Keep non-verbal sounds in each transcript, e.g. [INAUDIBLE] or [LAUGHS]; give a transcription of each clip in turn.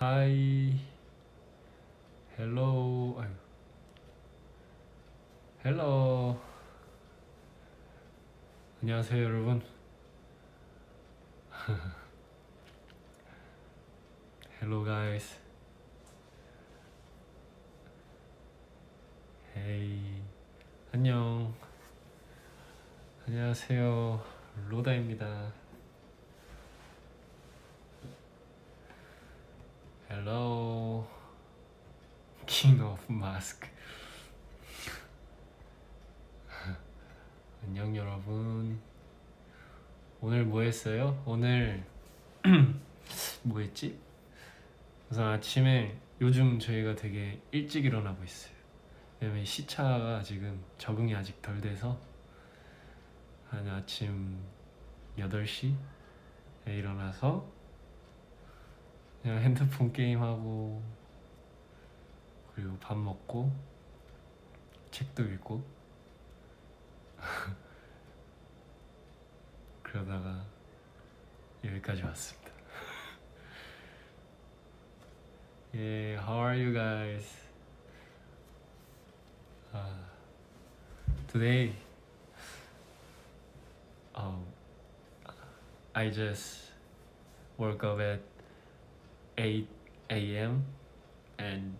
하이 헬로 아유. 헬로 안녕하세요 여러분. 헬로 가이스 헤이 안녕. 안녕하세요. 로다입니다 Hello King of Mask 안녕 여러분 오늘 뭐 했어요? 오늘 [CLEARS THROAT] 뭐 했지? 우선 아침에 요즘 저희가 되게 일찍 일어나고 있어요 왜냐면 시차가 지금 적응이 아직 덜 돼서 한 아침 8시에 일어나서 그냥 핸드폰 게임하고 그리고 밥 먹고 책도 읽고 그러다가 여기까지 왔습니다. yeah, how are you guys? Uh, today, um, I just woke up at 8 a.m. and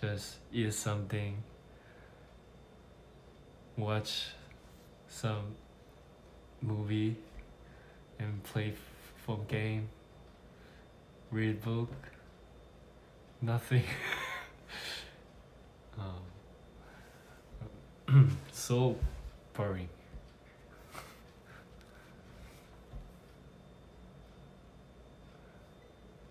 just eat something, watch some movie, and play phone game, read book. Nothing. [LAUGHS] um, [CLEARS THROAT] so boring.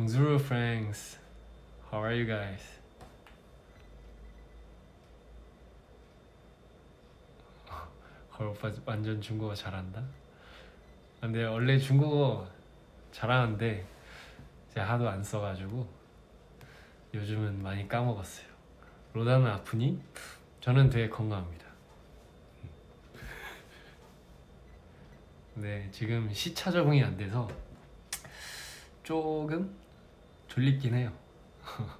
Bonjour, friends. How are you guys? [LAUGHS] 헐 오빠 완전 중국어 잘한다. 근데 원래 중국어 잘하는데 제가 하도 안 써가지고 요즘은 많이 까먹었어요. 로다는 아프니? 저는 되게 건강합니다. 네, 지금 시차 적응이 안 돼서 조금 졸립긴 해요. [LAUGHS]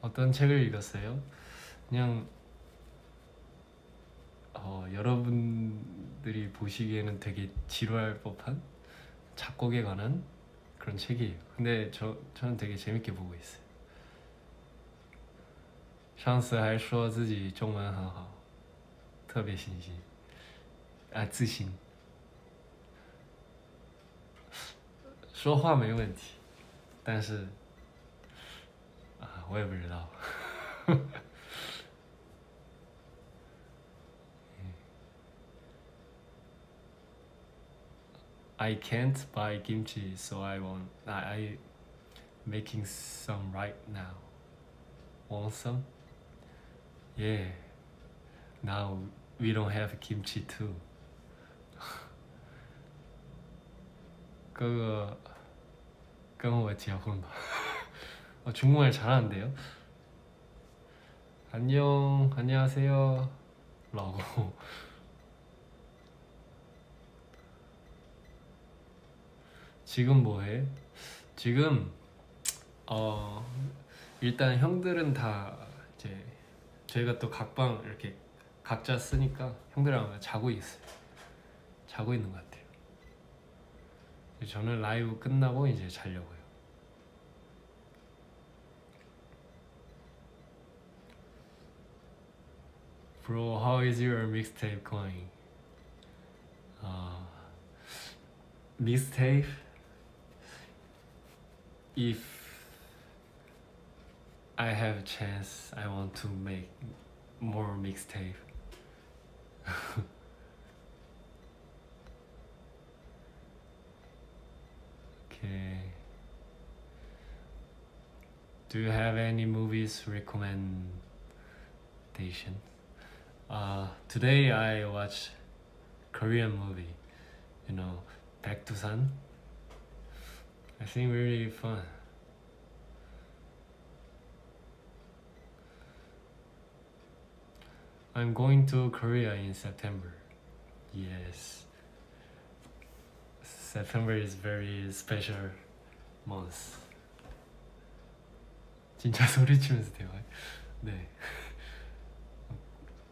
어떤 책을 읽었어요? 그냥 어, 여러분들이 보시기에는 되게 지루할 법한 작곡에 관한 그런 책이에요. 근데 저 저는 되게 재밌게 보고 있어요. 上次还说自己中文很好，特别信心，啊，自信。 说话没问题，但是啊，我也不知道。 [LAUGHS] I can't buy kimchi, so I won't. I, I making some right now. Want some? Yeah. Now we don't have kimchi too. [LAUGHS] 哥哥 까먹었지요 혼마 아, 중국말 잘하는데요? 안녕 안녕하세요. 라고. 지금 뭐해? 지금 어 일단 형들은 다 이제 저희가 또 각방 이렇게 각자 쓰니까 형들이랑 자고 있어요 자고 있는 것 같아요. 저는 라이브 끝나고 이제 자려고요. Bro, how is your mixtape going? Uh, mixtape? If I have a chance, I want to make more mixtape. [LAUGHS] okay. Do you have any movies recommendation? Uh, today I watched Korean movie. You know, Back to Sun. I think really fun. I'm going to Korea in September. Yes. September is very special month. 진짜 소리 치면서 대화해. 네.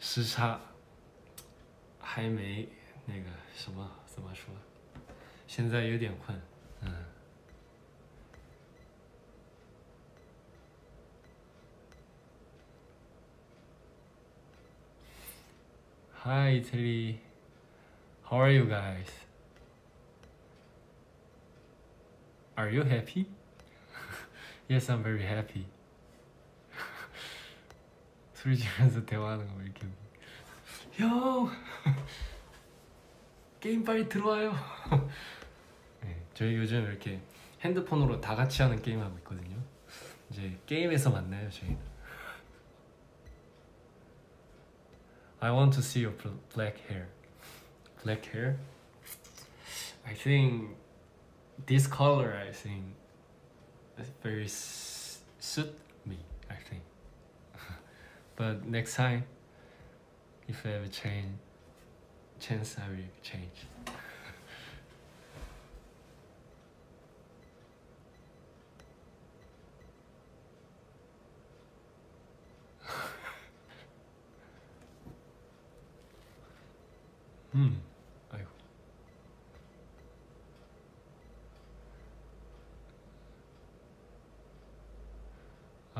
时差，还没那个什么怎么说？现在有点困，嗯。Hi Italy, how are you guys? Are you happy? [LAUGHS] yes, I'm very happy. 소리 지르면서 대화하는 거왜 이렇게 형 게임 빨리 들어와요. 네, 저희 요즘 이렇게 핸드폰으로 다 같이 하는 게임 하고 있거든요. 이제 게임에서 만나요 저희는. I want to see your black hair. Black hair? I think this color, I think, very suit me, I think. But next time, if I have a change, chance I will change. 음, [LAUGHS] hmm.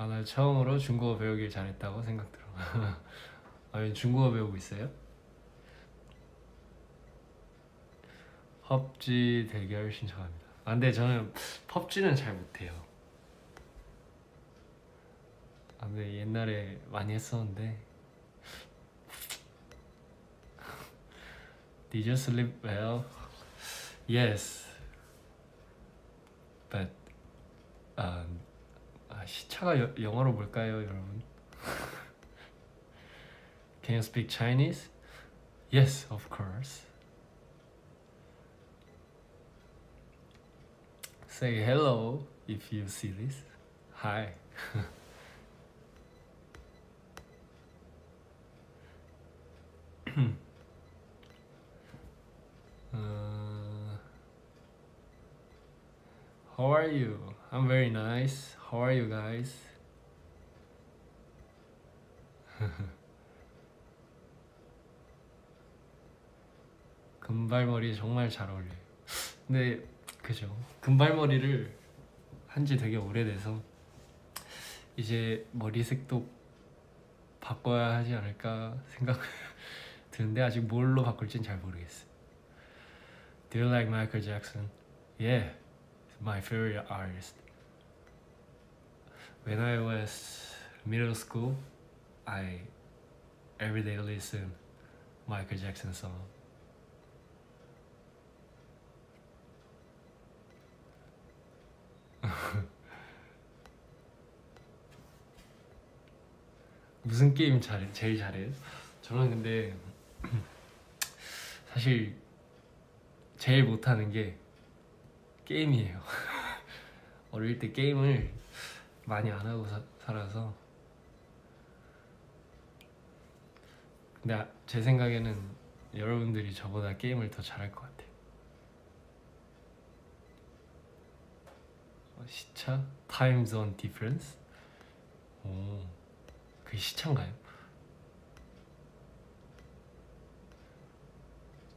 아, 나 처음으로 중국어 배우길 잘했다고 생각 들어. 아니, 중국어 배우고 있어요? 펍지 대결 신청합니다. 아, 근데 저는 펍지는 잘 못해요. 아, 근데 옛날에 많이 했었는데 Did you sleep well? Yes. But um, 아, 시차가 여, 영어로 뭘까요, 여러분? Can you speak Chinese? Yes, of course. Say hello if you see this. Hi. [COUGHS] Uh, how are you? I'm very nice. How are you guys? [LAUGHS] 금발머리 정말 잘 어울려요. 근데 그죠? 금발머리를 한지 되게 오래돼서 이제 머리색도 바꿔야 하지 않을까 생각 [LAUGHS] 드는데 아직 뭘로 바꿀진 잘 모르겠어요. Do you like Michael Jackson? Yeah, my favorite artist. When I was middle school, I every day listen Michael Jackson song. 무슨 게임 잘해? 제일 잘해? 저는 근데 사실 제일 못하는 게 게임이에요. 어릴 때 게임을 많이 안 하고 사, 살아서 근데 아, 제 생각에는 여러분들이 저보다 게임을 더 잘할 것 같아요. 어, 시차? 존 디퍼런스? 오, 그게 시차인가요?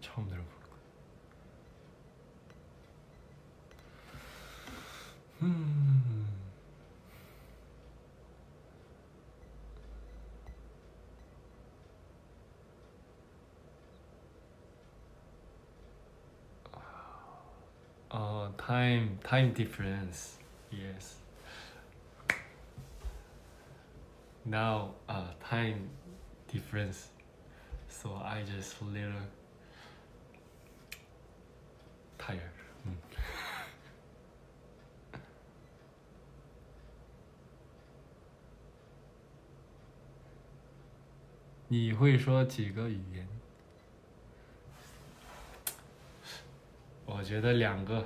처음 들어보 time time difference. Yes. Now uh time difference. So I just little tired. 음. [LAUGHS] 你会说几个语言？我觉得两个。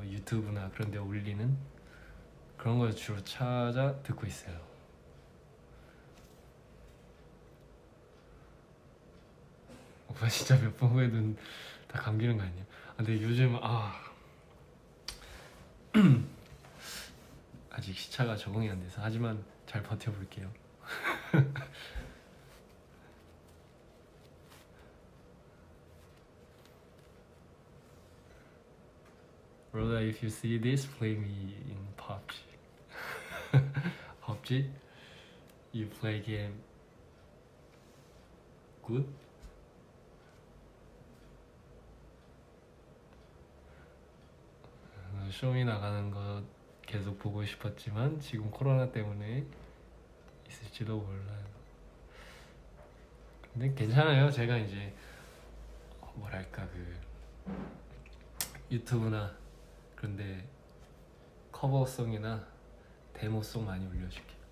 그 유튜브나 그런 데 올리는 그런 걸 주로 찾아 듣고 있어요. 오빠 진짜 몇 번 후에는 다 감기는 거 아니야? 아, 근데 요즘 아 [CLEARS THROAT] 아직 시차가 적응이 안 돼서 하지만 잘 버텨볼게요. [LAUGHS] Roda, if you see this, play me in PUBG. [LAUGHS] PUBG? You play game good? 쇼미 나가는 거 계속 보고 싶었지만 지금 코로나 때문에 있을지도 몰라요. 근데 괜찮아요. 제가 이제 뭐랄까 그 유튜브나 그런데 커버송이나 데모송 많이 올려줄게요.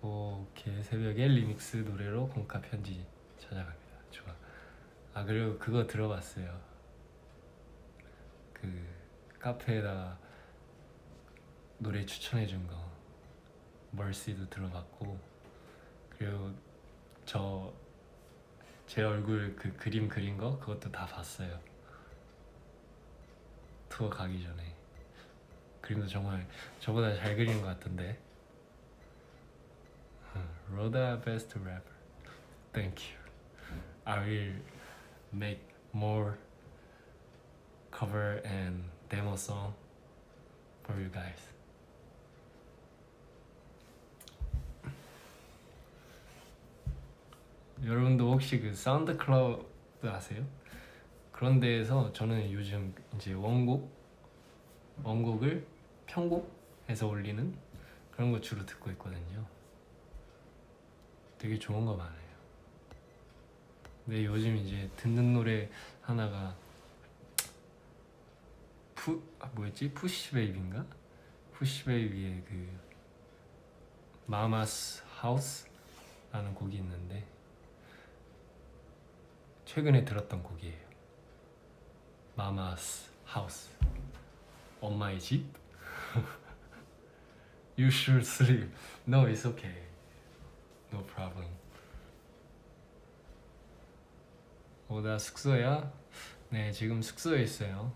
오케이 새벽에 리믹스 노래로 공카 편지 찾아갑니다. 좋아. 아 그리고 그거 들어봤어요. 그 카페에다가 노래 추천해준 거 멀시도 들어봤고 그리고 저 제 얼굴 그 그림 그린 거 그것도 다 봤어요 투어 가기 전에 그림도 정말 저보다 잘 그린 것 같던데 로다 베스트 래퍼 you I will make more cover and demo song for you guys 여러분도 혹시 그 SoundCloud 아세요? 그런 데에서 저는 요즘 이제 원곡 원곡을 편곡해서 올리는 그런 거 주로 듣고 있거든요. 되게 좋은 거 많아요. 근데 요즘 이제 듣는 노래 하나가 푸 아, 뭐였지? Push Baby인가? Push Baby의 그 Mama's House라는 곡이 있는데 최근에 들었던 곡이에요. Mama's House. 엄마의 집? you should sleep. No, it's okay. No problem. 어, 나 숙소야? 네, 지금 숙소에 있어요.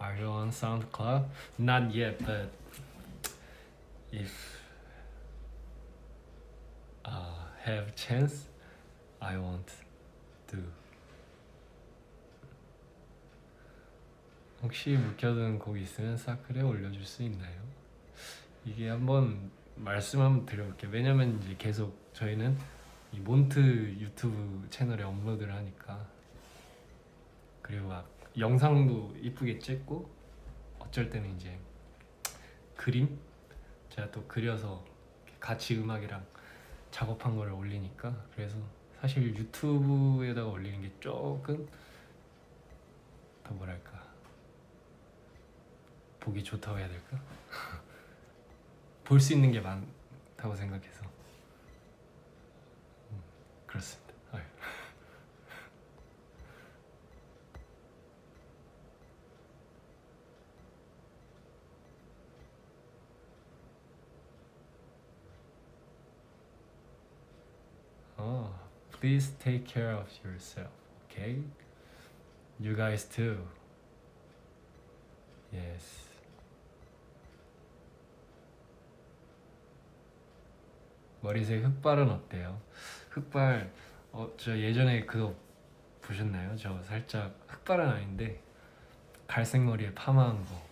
Are you on SoundCloud? Not yet, but if uh, have chance, I want to. 혹시 묵혀둔 곡 있으면 사클에 올려줄 수 있나요? 이게 한번 말씀 한번 드려볼게요. 왜냐면 이제 계속 저희는 이 몬트 유튜브 채널에 업로드를 하니까 그리고 막 영상도 이쁘게 찍고 어쩔 때는 이제 그림 제가 또 그려서 같이 음악이랑 작업한 거를 올리니까 그래서 사실 유튜브에다가 올리는 게 조금 더 뭐랄까 보기 좋다고 해야 될까? [LAUGHS] 볼 수 있는 게 많다고 생각해서 음, 그렇습니다. 아유. please take care of yourself. Okay? You guys too. Yes. 머리색 흑발은 어때요? 흑발 어 저 예전에 그거 보셨나요? 저 살짝 흑발은 아닌데 갈색 머리에 파마한 거.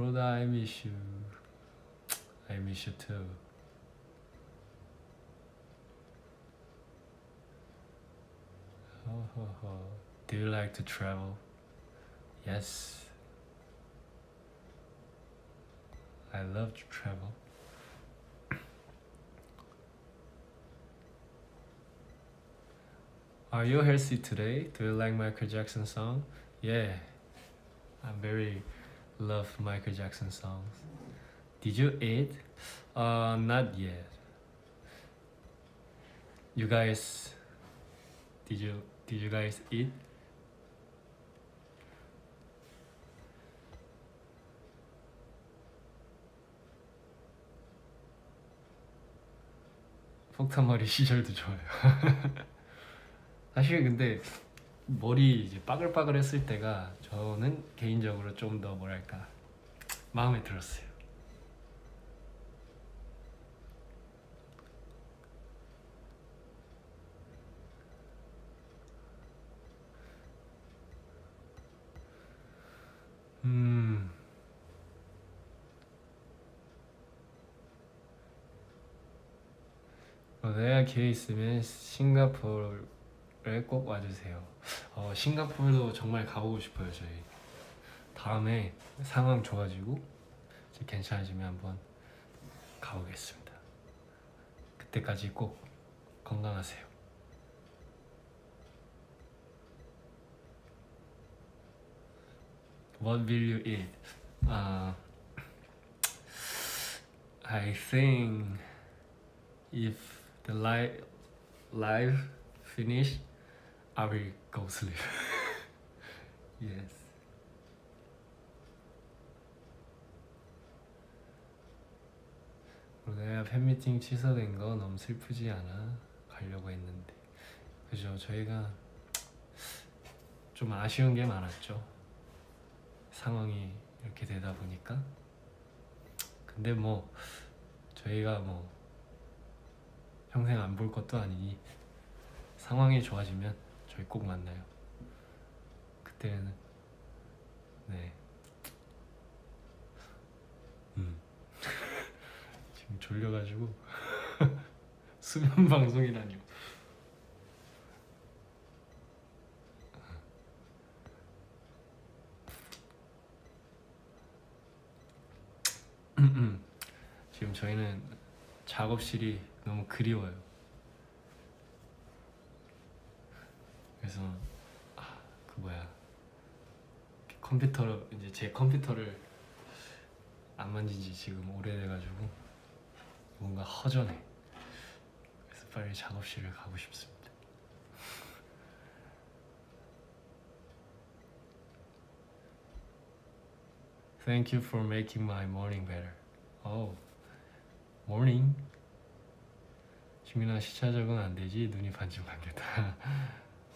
Brother, I miss you. I miss you too. Ho, ho, ho. Do you like to travel? Yes. I love to travel. [CLEARS THROAT] Are you healthy today? Do you like Michael Jackson song? Yeah. I'm very love Michael Jackson songs. Did you eat? Uh not yet. You guys did you did you guys eat? 폭탄머리 시절도 좋아요. 사실 근데 머리 이제 빠글빠글했을 때가 저는 개인적으로 좀 더 뭐랄까 마음에 들었어요. 음. 어, 내가 기회 있으면 싱가포르에 꼭 와주세요. 어, 싱가포르도 정말 가보고 싶어요, 저희. 다음에 상황 좋아지고 괜찮아지면 한번 가보겠습니다. 그때까지 꼭 건강하세요. What will you eat? Uh, I think if the live live finish, I will go sleep. [LAUGHS] yes. 내가 팬미팅 취소된 거 너무 슬프지 않아? 가려고 했는데 그죠 저희가 좀 아쉬운 게 많았죠 상황이 이렇게 되다 보니까 근데 뭐 저희가 뭐 평생 안 볼 것도 아니니 상황이 좋아지면 저희 꼭 만나요 그때는 네 음. [LAUGHS] 지금 졸려가지고 [LAUGHS] 수면 방송이라니요. [CLEARS THROAT] 지금 저희는 작업실이 너무 그리워요. 그래서 아, 그 뭐야 컴퓨터로 이제 제 컴퓨터를 안 만진 지 지금 오래돼가지고 뭔가 허전해. 그래서 빨리 작업실을 가고 싶습니다. You for making my morning better. Oh, morning. 지민아 시차 적응 안 되지 눈이 반질반질다.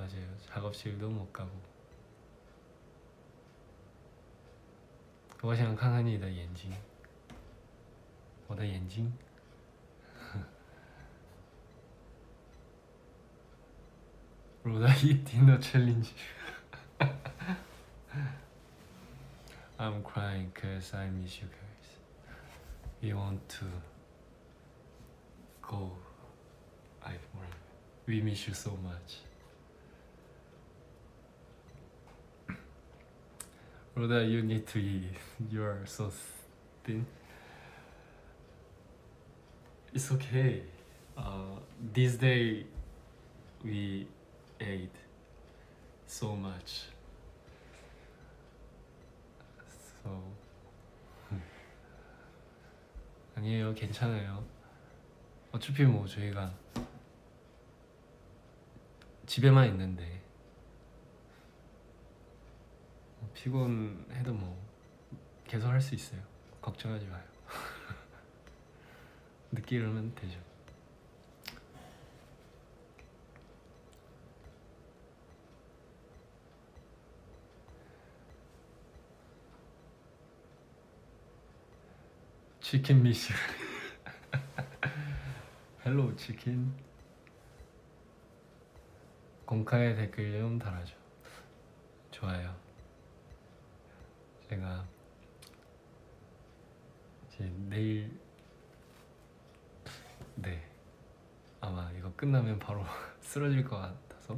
맞아요. 작업실도 못 가고. 我想看看你的眼睛，我的眼睛。 로다 eat dinner challenge. I'm crying because I miss you guys. We want to go. I we miss you so much. Roda, you need to eat. You are so thing. It's okay. Uh, this day we ate so much. So 아니에요, 괜찮아요. 어차피 뭐 저희가 집에만 있는데 뭐 피곤해도 뭐 계속 할 수 있어요. 걱정하지 마요. [LAUGHS] 일어나면 되죠. 치킨 미션 [LAUGHS] Hello 치킨 공카에 댓글 좀 달아줘 좋아요 제가 이제 내일 네 아마 이거 끝나면 바로 [LAUGHS] 쓰러질 것 같아서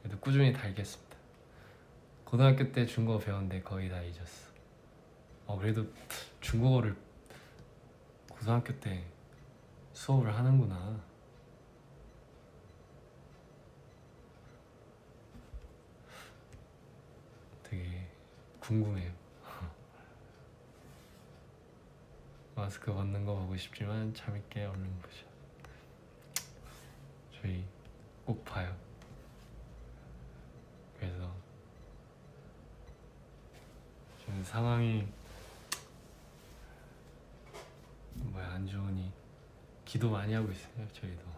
그래도 꾸준히 달겠습니다 고등학교 때 중국어 배웠는데 거의 다 잊었어 어 그래도 중국어를 고등학교 때 수업을 하는구나. 되게 궁금해요. [LAUGHS] 마스크 벗는 거 보고 싶지만 참을게 얼른 보자. 저희 꼭 봐요. 그래서 지금 상황이 뭐야 안 좋으니 기도 많이 하고 있어요 저희도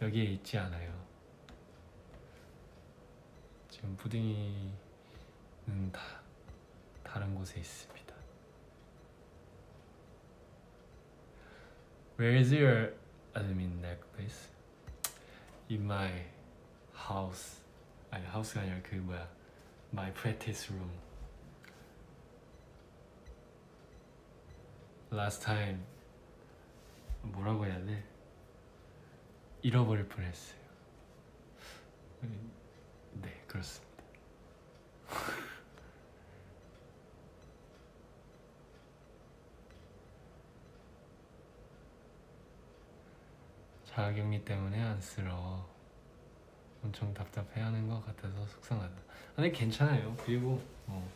여기에 있지 않아요 지금 푸딩이는 다 다른 곳에 있습니다 Where is your admin necklace? In my house 아니 하우스가 아니라 그 뭐야 My practice room Last time 뭐라고 해야 돼? 잃어버릴 뻔했어요 네 그렇습니다 [LAUGHS] 자가격리 때문에 안쓰러워 엄청 답답해하는 것 같아서 속상하다. 근데 괜찮아요. 그리고 뭐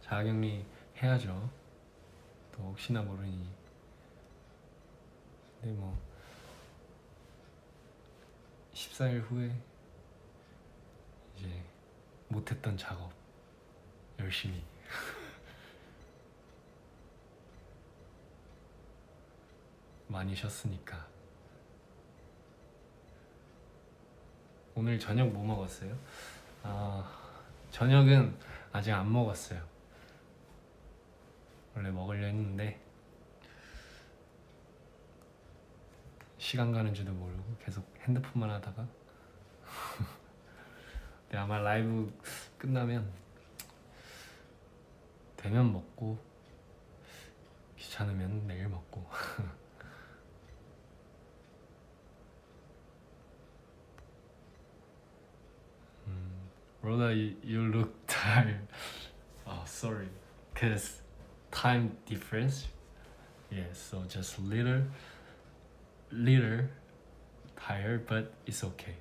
자가격리 해야죠. 또 혹시나 모르니. 근데 뭐 14일 후에 이제 못했던 작업 열심히 [LAUGHS] 많이 쉬었으니까 오늘 저녁 뭐 먹었어요? 아 저녁은 아직 안 먹었어요. 원래 먹으려 했는데 시간 가는 줄도 모르고 계속 핸드폰만 하다가 근데 아마 라이브 끝나면 되면 먹고 귀찮으면 내일 먹고 Rhoda, you, you look tired. Oh, sorry. Cause time difference. Yeah, so just little, little tired, but it's okay.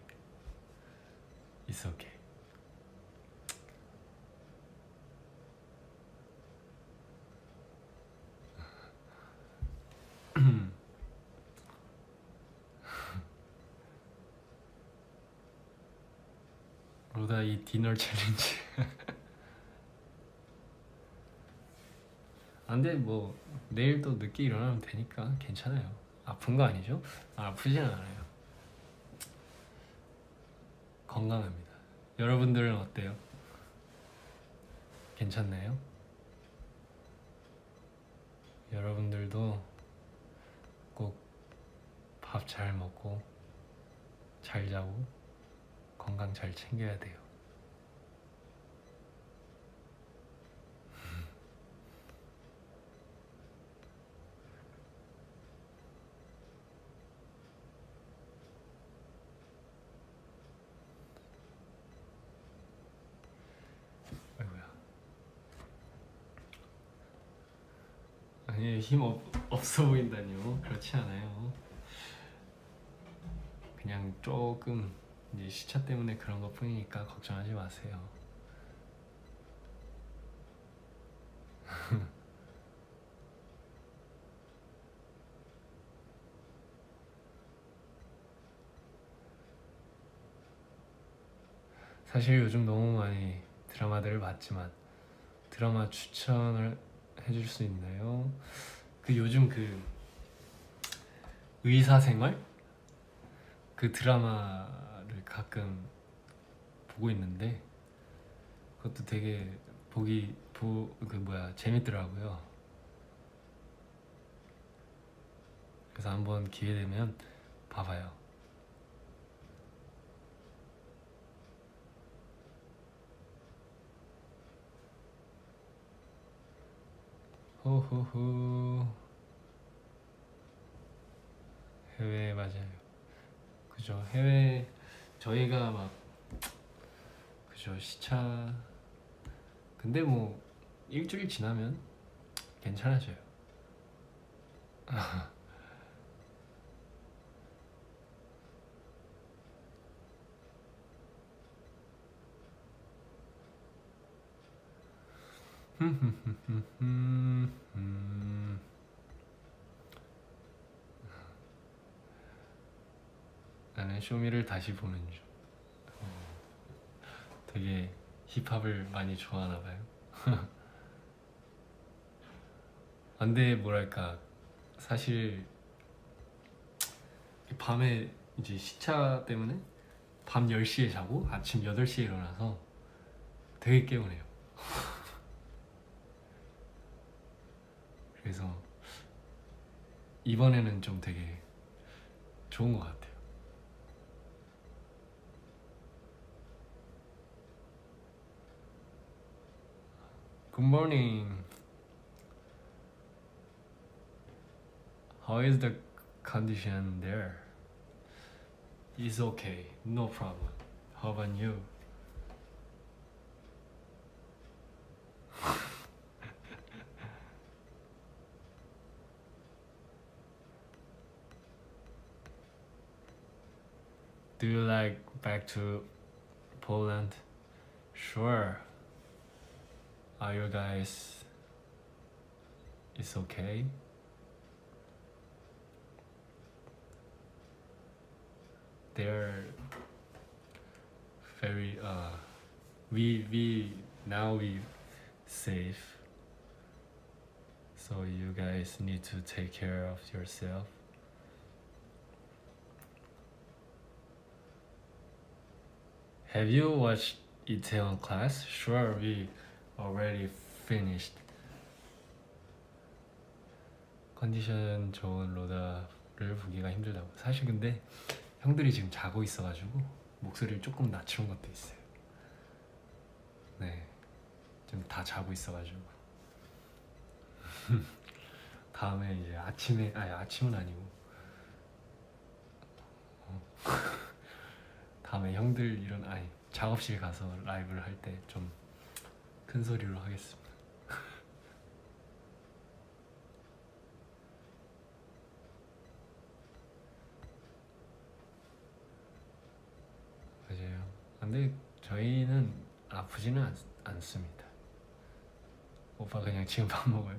It's okay. 로다 이 디너 챌린지 안돼 뭐 내일 또 늦게 일어나면 되니까 괜찮아요 아픈 거 아니죠? 아, 아프진 않아요 건강합니다. 여러분들은 어때요? 괜찮나요? 여러분들도 꼭 밥 잘 먹고 잘 자고 건강 잘 챙겨야 돼요. 아이고야. 힘 없, 없어 보인다니요. 그렇지 않아요. 그냥 조금 이제 시차 때문에 그런 것 뿐이니까 걱정하지 마세요. [LAUGHS] 사실 요즘 너무 많이 드라마들을 봤지만 드라마 추천을 해줄 수 있나요? 그 요즘 그 의사생활 그 드라마를 가끔 보고 있는데 그것도 되게 보기 보 그 뭐야 재밌더라고요. 그래서 한번 기회 되면 봐봐요. 호호호 해외 맞아요. 그죠 해외 저희가 막 그죠 시차 근데 뭐 일주일 지나면 괜찮아져요. [LAUGHS] 나는 쇼미를 다시 보는 중. 어, 되게 힙합을 많이 좋아하나 봐요. [LAUGHS] 근데 뭐랄까 사실 밤에 이제 시차 때문에 밤 10시에 자고 아침 8시에 일어나서 되게 깨우네요. [LAUGHS] 그래서 이번에는 좀 되게 좋은 것 같아요. Morning. How is the condition there? It's okay, no problem. How about you? Do you like back to Poland? Sure. Are you guys it's okay? They're very uh we we now we safe so you guys need to take care of yourself Have you watched Itaewon class? Sure, we already finished. 컨디션 좋은 로다를 보기가 힘들다고. 사실 근데 형들이 지금 자고 있어가지고 목소리를 조금 낮춘 것도 있어요. 네, 지금 다 자고 있어가지고. [LAUGHS] 다음에 이제 아침에 아니 아침은 아니고 어. 다음에 형들 이런 아니 작업실 가서 라이브를 할 때 좀 큰 소리로 하겠습니다. [LAUGHS] 맞아요. 근데 저희는 아프지는 않, 않습니다. 오빠 그냥 지금 밥 먹어요.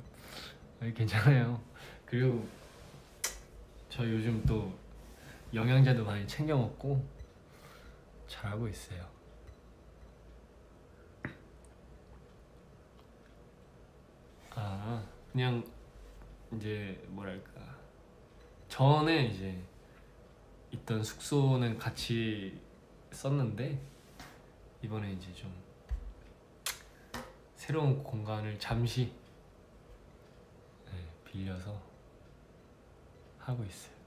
[LAUGHS] 괜찮아요. 그리고 저 요즘 또 영양제도 많이 챙겨 먹고 잘하고 있어요. 아, 그냥 이제 뭐랄까 전에 이제 있던 숙소는 같이 썼는데 이번에 이제 좀 새로운 공간을 잠시 네, 빌려서 하고 있어요.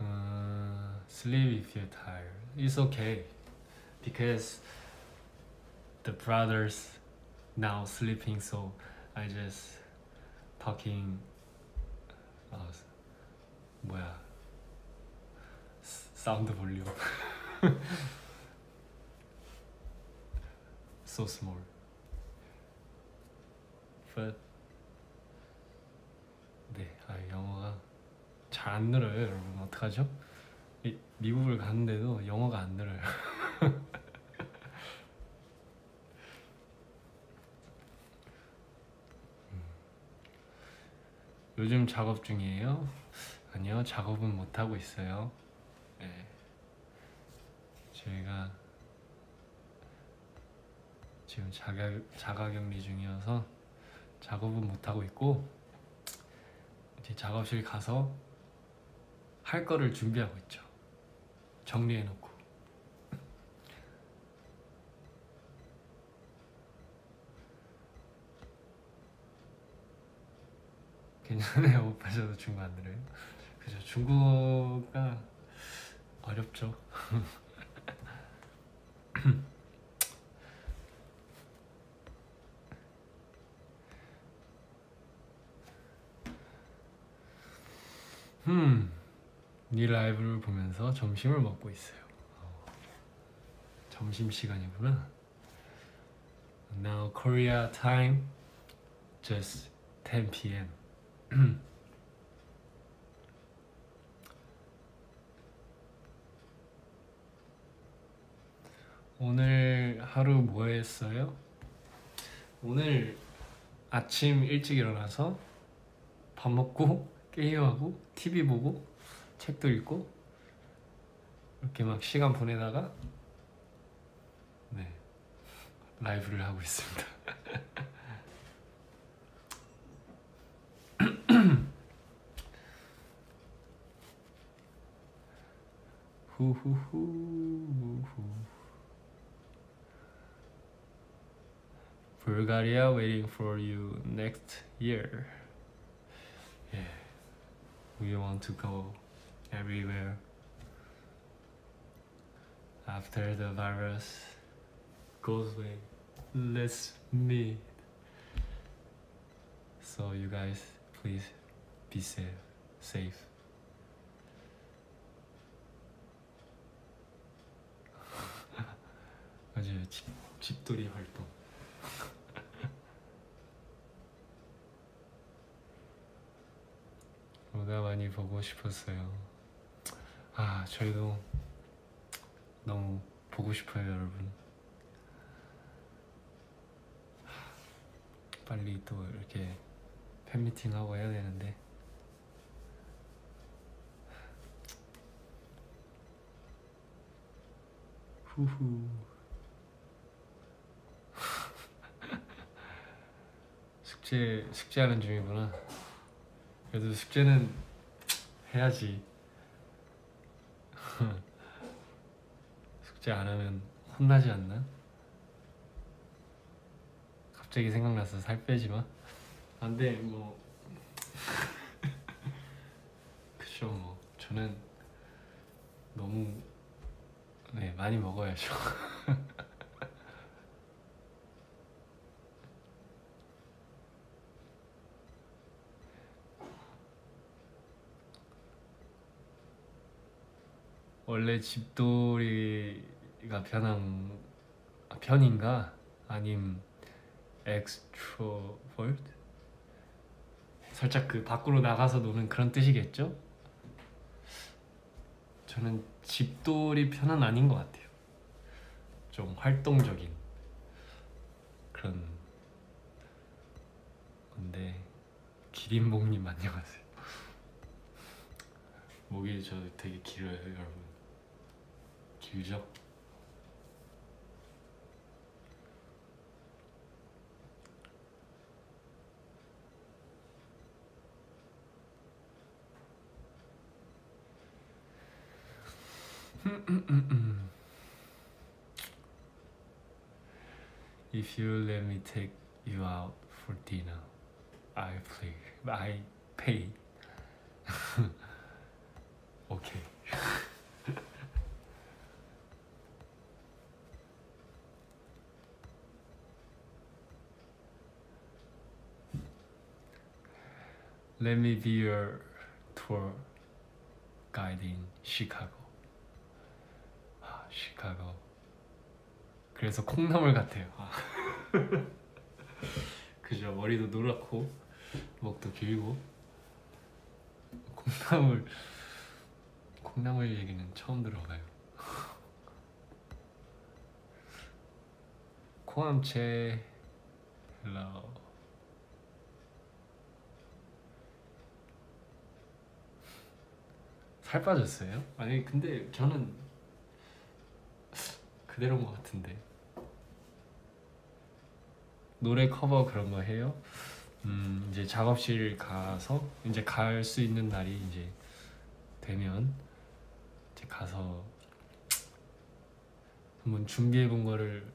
Uh, sleep if you're tired. It's okay because the brothers now sleeping, so I just talking. 아, 뭐야? 사운드 볼륨. [LAUGHS] so small. But 잘 안 늘어요, 여러분. 어떡하죠? 이, 미국을 갔는데도 영어가 안 늘어요. 음. [LAUGHS] 요즘 작업 중이에요? 아니요, 작업은 못 하고 있어요. 네. 저희가 지금 자가 자가격리 중이어서 작업은 못 하고 있고 이제 작업실 가서 할 거를 준비하고 있죠. 정리해 놓고. [LAUGHS] 괜찮아요. 못안 들어요. 그죠. 중국가 어렵죠. [LAUGHS] 음, 네 라이브를 보면서 점심을 먹고 있어요. 어, 점심 시간이구나. Now Korea time just 10 p.m. [CLEARS THROAT] 오늘 하루 뭐 했어요? 오늘 아침 일찍 일어나서 밥 먹고 게임하고 TV 보고 책도 읽고 이렇게 막 시간 보내다가 네 라이브를 하고 있습니다. 후후후후 Bulgaria waiting for you next year. Yeah. We want to go everywhere after the virus goes away. Let's meet. So you guys please be safe. Safe. [LAUGHS] 맞아요. 집, 집돌이 활동. [LAUGHS] 보다 많이 보고 싶었어요. 아, 저희도 너무 보고 싶어요, 여러분. 빨리 또 이렇게 팬미팅 하고 해야 되는데. 후후. [LAUGHS] 숙제 숙제하는 중이구나. 그래도 숙제는 해야지. [LAUGHS] 숙제 안 하면 혼나지 않나? 갑자기 생각나서 살 빼지 마. 안돼 뭐. [LAUGHS] 그죠 뭐 저는 너무 네 많이 먹어야죠. [LAUGHS] 원래 집돌이가 편한 아, 편인가 아님 extrovert 살짝 그 밖으로 나가서 노는 그런 뜻이겠죠? 저는 집돌이 편은 아닌 것 같아요. 좀 활동적인 그런 건데 기린목님 안녕하세요. 목이 저 되게 길어요, 여러분. if you let me take you out for dinner, I play, I pay. [LAUGHS] okay. Let me be your tour guide in Chicago. 아, 시카고. 그래서 콩나물 같아요. 아. [LAUGHS] 그죠? 머리도 노랗고 목도 길고 콩나물 콩나물 얘기는 처음 들어봐요. [LAUGHS] 코암체 Hello 살 빠졌어요? 아니 근데 저는 그대로인 것 같은데 노래 커버 그런 거 해요? 음 이제 작업실 가서 이제 갈 수 있는 날이 이제 되면 이제 가서 한번 준비해 본 거를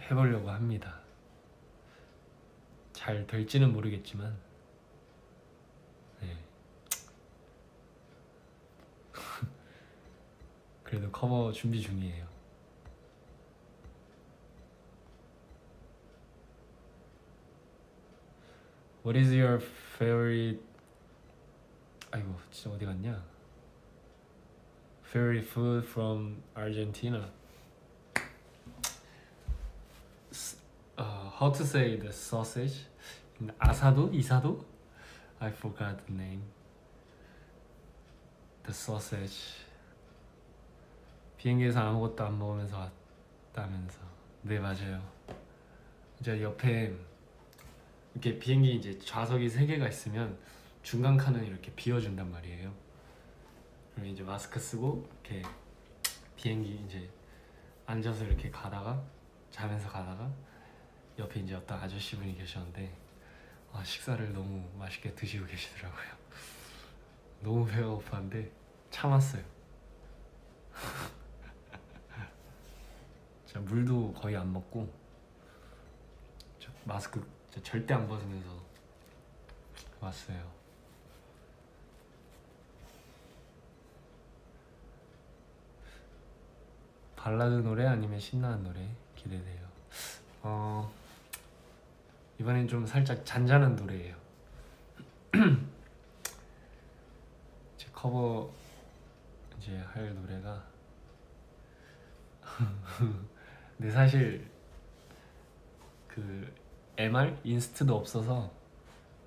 해보려고 합니다. 잘 될지는 모르겠지만 그래도 커버 준비 중이에요. What is your favorite? 아이고 진짜 어디 갔냐? Favorite food from Argentina. Uh, how to say the sausage? Asado? Isado? I forgot the name. The sausage. 비행기에서 아무것도 안 먹으면서 왔다면서. 네 맞아요. 이제 옆에 이렇게 비행기 이제 좌석이 세 개가 있으면 중간 칸은 이렇게 비워준단 말이에요. 그럼 이제 마스크 쓰고 이렇게 비행기 이제 앉아서 이렇게 가다가 자면서 가다가 옆에 이제 어떤 아저씨 분이 계셨는데 아, 식사를 너무 맛있게 드시고 계시더라고요. [LAUGHS] 너무 배가 고팠는데 참았어요. [LAUGHS] 진짜 물도 거의 안 먹고 저 마스크 절대 안 벗으면서 왔어요. 발라드 노래 아니면 신나는 노래 기대돼요. 어 이번엔 좀 살짝 잔잔한 노래예요. [CLEARS THROAT] 제 커버 이제 할 노래가 [LAUGHS] 근데 사실 그 MR 인스트도 없어서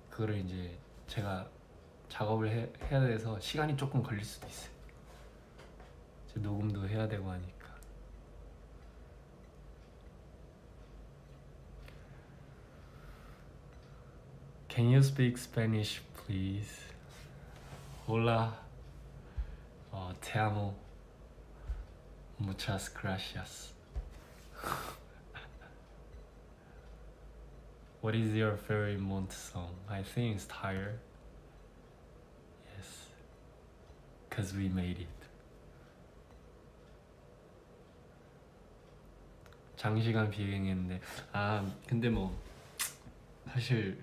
그거를 이제 제가 작업을 해, 해야 돼서 시간이 조금 걸릴 수도 있어요. 녹음도 해야 되고 하니까. Can you speak Spanish, please? Hola. 어, te amo. Muchas gracias. What is your favorite month song? I think it's Tired. Yes. Cause we made it. 장시간 비행했는데 아 근데 뭐 사실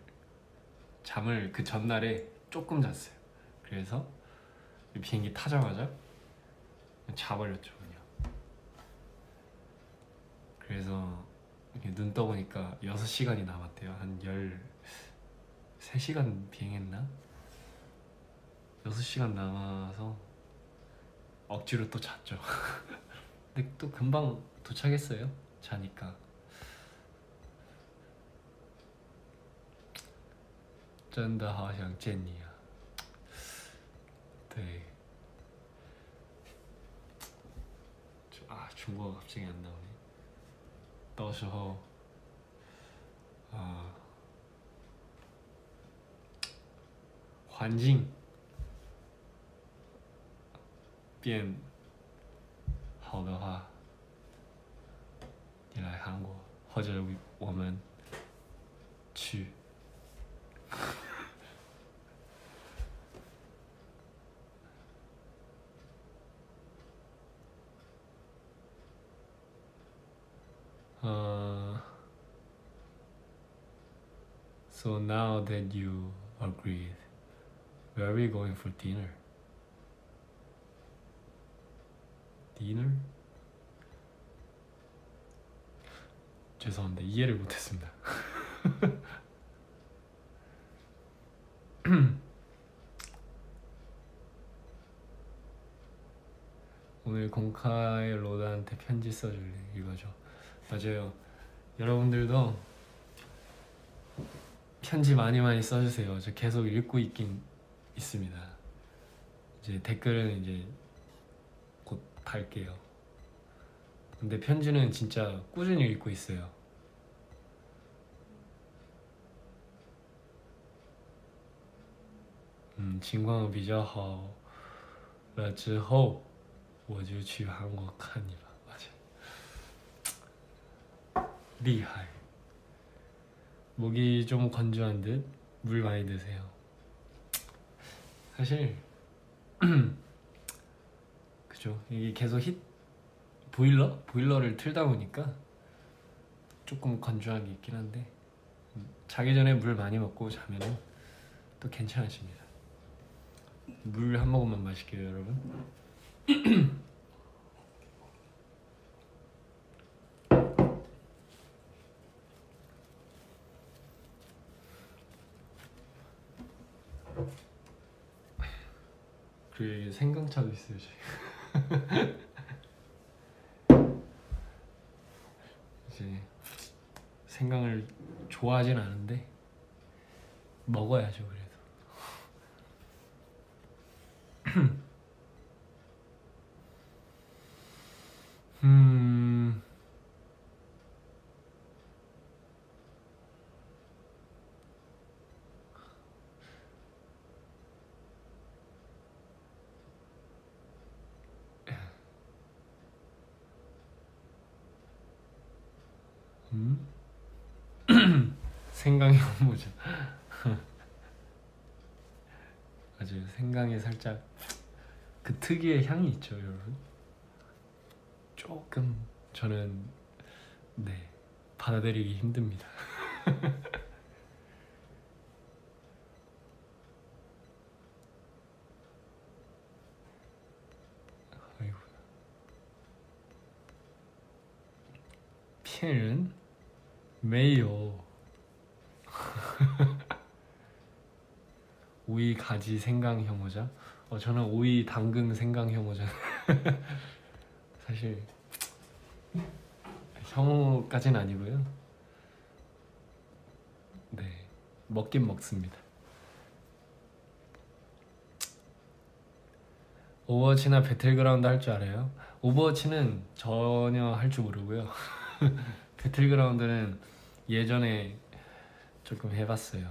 잠을 그 전날에 조금 잤어요. 그래서 이 비행기 타자마자 자버렸죠. 그래서 눈 떠보니까 6시간이 남았대요. 한 13시간 비행했나? 6시간 남아서 억지로 또 잤죠. [LAUGHS] 근데 또 금방 도착했어요 자니까. 쩐다 하샹 젠니야. 네. 아 중국어 갑자기 안 나와 到时候啊，环境变好的话，你来韩国，或者我们去。Uh, so now that you agreed, where are we going for dinner? Dinner? 죄송한데 이해를 못했습니다. 오늘 공카의 로다한테 편지 써줄래? 읽어줘. 맞아요. 여러분들도 편지 많이 많이 써주세요. 저 계속 읽고 있긴 있습니다. 이제 댓글은 이제 곧 달게요. 근데 편지는 진짜 꾸준히 읽고 있어요. 음, 情况比较好了之后我就去韩国看你吧 맞아厉害 목이 좀 건조한 듯 물 많이 드세요. 사실 [CLEARS THROAT] 그죠? 이게 계속 히 보일러? 보일러를 틀다 보니까 조금 건조한 게 있긴 한데 음, 자기 전에 물 많이 먹고 자면은 또 괜찮아집니다. 물 한 모금만 마실게요 여러분 [CLEARS THROAT] 그 생강차도 있어요 저희 [LAUGHS] 이제 생강을 좋아하진 않은데 먹어야죠 그래도. [CLEARS THROAT] 음 음? 생강이 뭐죠? 맞아요. 생강이 살짝 그 특유의 향이 있죠, 여러분. 조금 저는 네 받아들이기 힘듭니다. 아이고. 骗人 메이요 가지 생강 혐오자? 어 저는 오이 당근 생강 혐오자. [LAUGHS] 사실 혐오까지는 아니고요. 네 먹긴 먹습니다. 오버워치나 배틀그라운드 할 줄 알아요? 오버워치는 전혀 할 줄 모르고요. [LAUGHS] 배틀그라운드는 예전에 조금 해봤어요.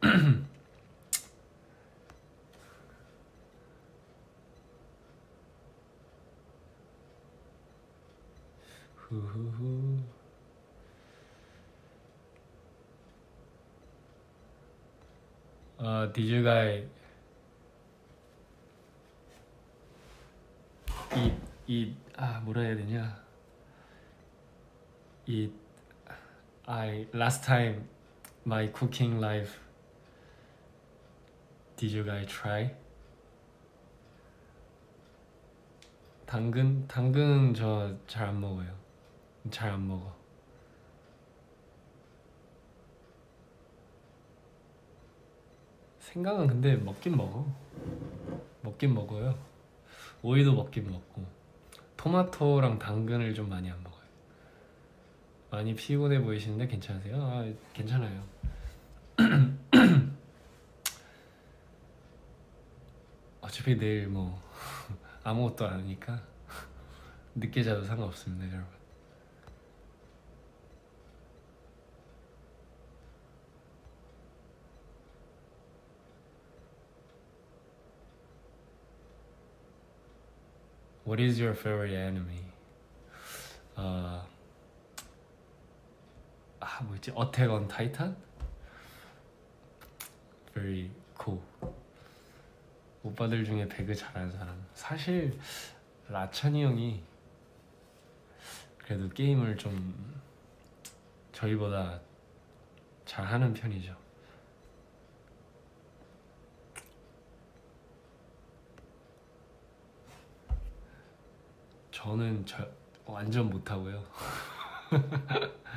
[CLEARS THROAT] 후후후. 어, you guys eat eat 아 뭐라 해야 되냐? eat I last time my cooking life did you guys try? 당근 당근 저 잘 안 먹어요. 잘 안 먹어. 생강은 근데 먹긴 먹어. 먹긴 먹어요. 오이도 먹긴 먹고 토마토랑 당근을 좀 많이 안 먹어. 많이 피곤해 보이시는데 괜찮으세요? 아, 괜찮아요. [CLEARS THROAT] 어차피 내일 뭐 [LAUGHS] 아무것도 안 하니까 [LAUGHS] 늦게 자도 상관없습니다, 여러분. What is your favorite enemy? Uh, 아 뭐였지? 어택 온 타이탄? Very cool 오빠들 중에 배그 잘하는 사람 사실 라찬이 형이 그래도 게임을 좀 저희보다 잘 하는 편이죠. 저는 저 완전 못하고요. [LAUGHS]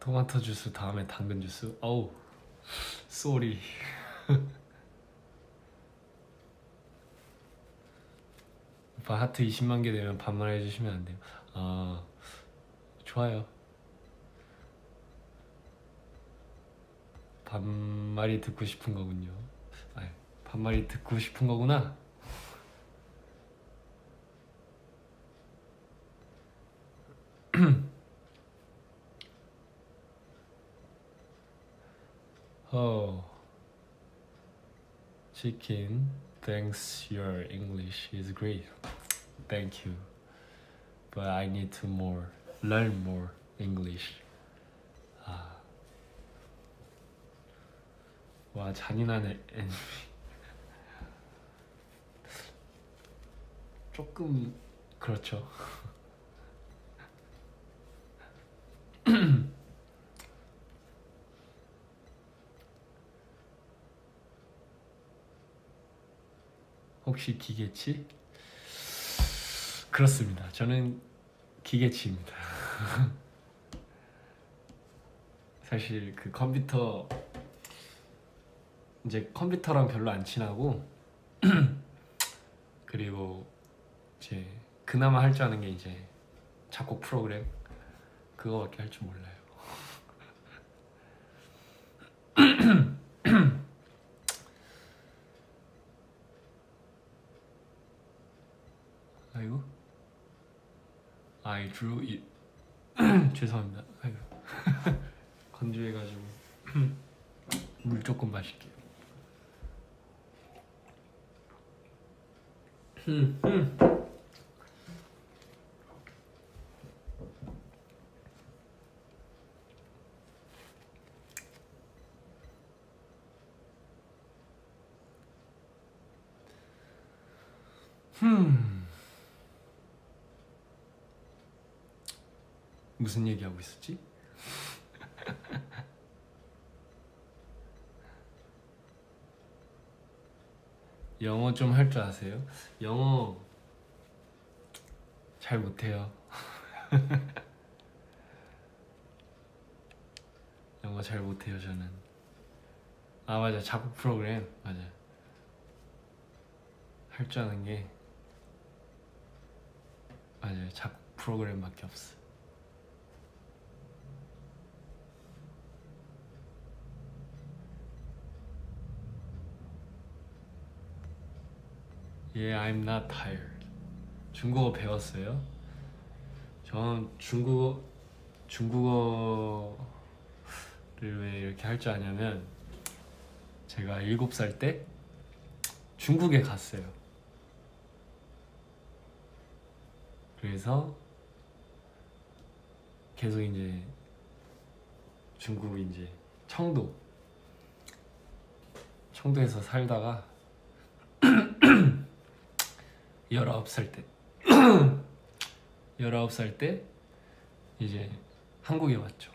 토마토 주스 다음에 당근 주스. 어우, sorry. [LAUGHS] 오빠 하트 20만 개 되면 반말 해주시면 안 돼요? 아, 좋아요. 반말이 듣고 싶은 거군요. 아, 반말이 듣고 싶은 거구나. Oh, chicken. Thanks, your English is great. Thank you. But I need to more learn more English. 아, 와 잔인한 애- 애니 조금 그렇죠. [CLEARS THROAT] 혹시 기계치? 그렇습니다. 저는 기계치입니다. [LAUGHS] 사실 그 컴퓨터 이제 컴퓨터랑 별로 안 친하고 [CLEARS THROAT] 그리고 이제 그나마 할 줄 아는 게 이제 작곡 프로그램 그거밖에 할 줄 몰라요. 아이고. I drew it 죄송합니다. 아이고. [LAUGHS] 건조해가지고. [CLEARS THROAT] 물 조금 마실게요 [CLEARS THROAT] 무슨 얘기하고 있었지? [LAUGHS] 영어 좀 할 줄 아세요? 영어 잘 못해요. [LAUGHS] 영어 잘 못해요 저는. 아 맞아 작곡 프로그램 맞아. 할 줄 아는 게 맞아요 작곡 프로그램밖에 없어. Yeah, I'm not tired. 중국어 배웠어요? 전 중국어 중국어를 왜 이렇게 할 줄 아냐면 제가 일곱 살때 중국에 갔어요. 그래서 계속 이제 중국 이제 청도 청도에서 살다가 19살 때 [CLEARS THROAT] 19살 때 이제 한국에 왔죠.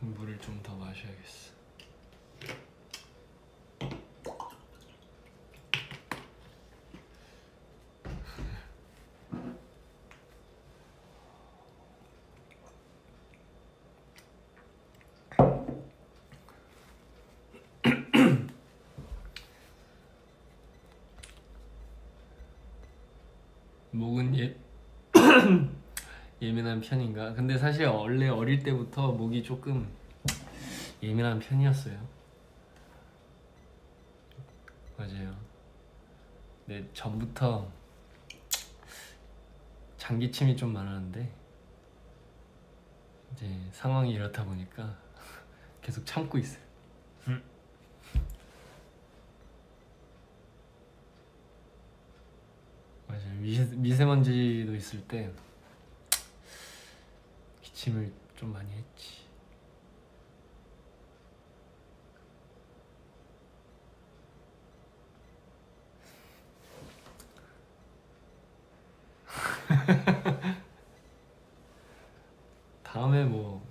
물을 좀 더 마셔야겠어. 목은 예 예민한 편인가? 근데 사실 원래 어릴 때부터 목이 조금 예민한 편이었어요. 맞아요. 네 전부터 장기침이 좀 많았는데 이제 상황이 이렇다 보니까 [LAUGHS] 계속 참고 있어요. 맞아요. 미세, 미세먼지도 있을 때 짐을 좀 많이 했지. [LAUGHS] 다음에 뭐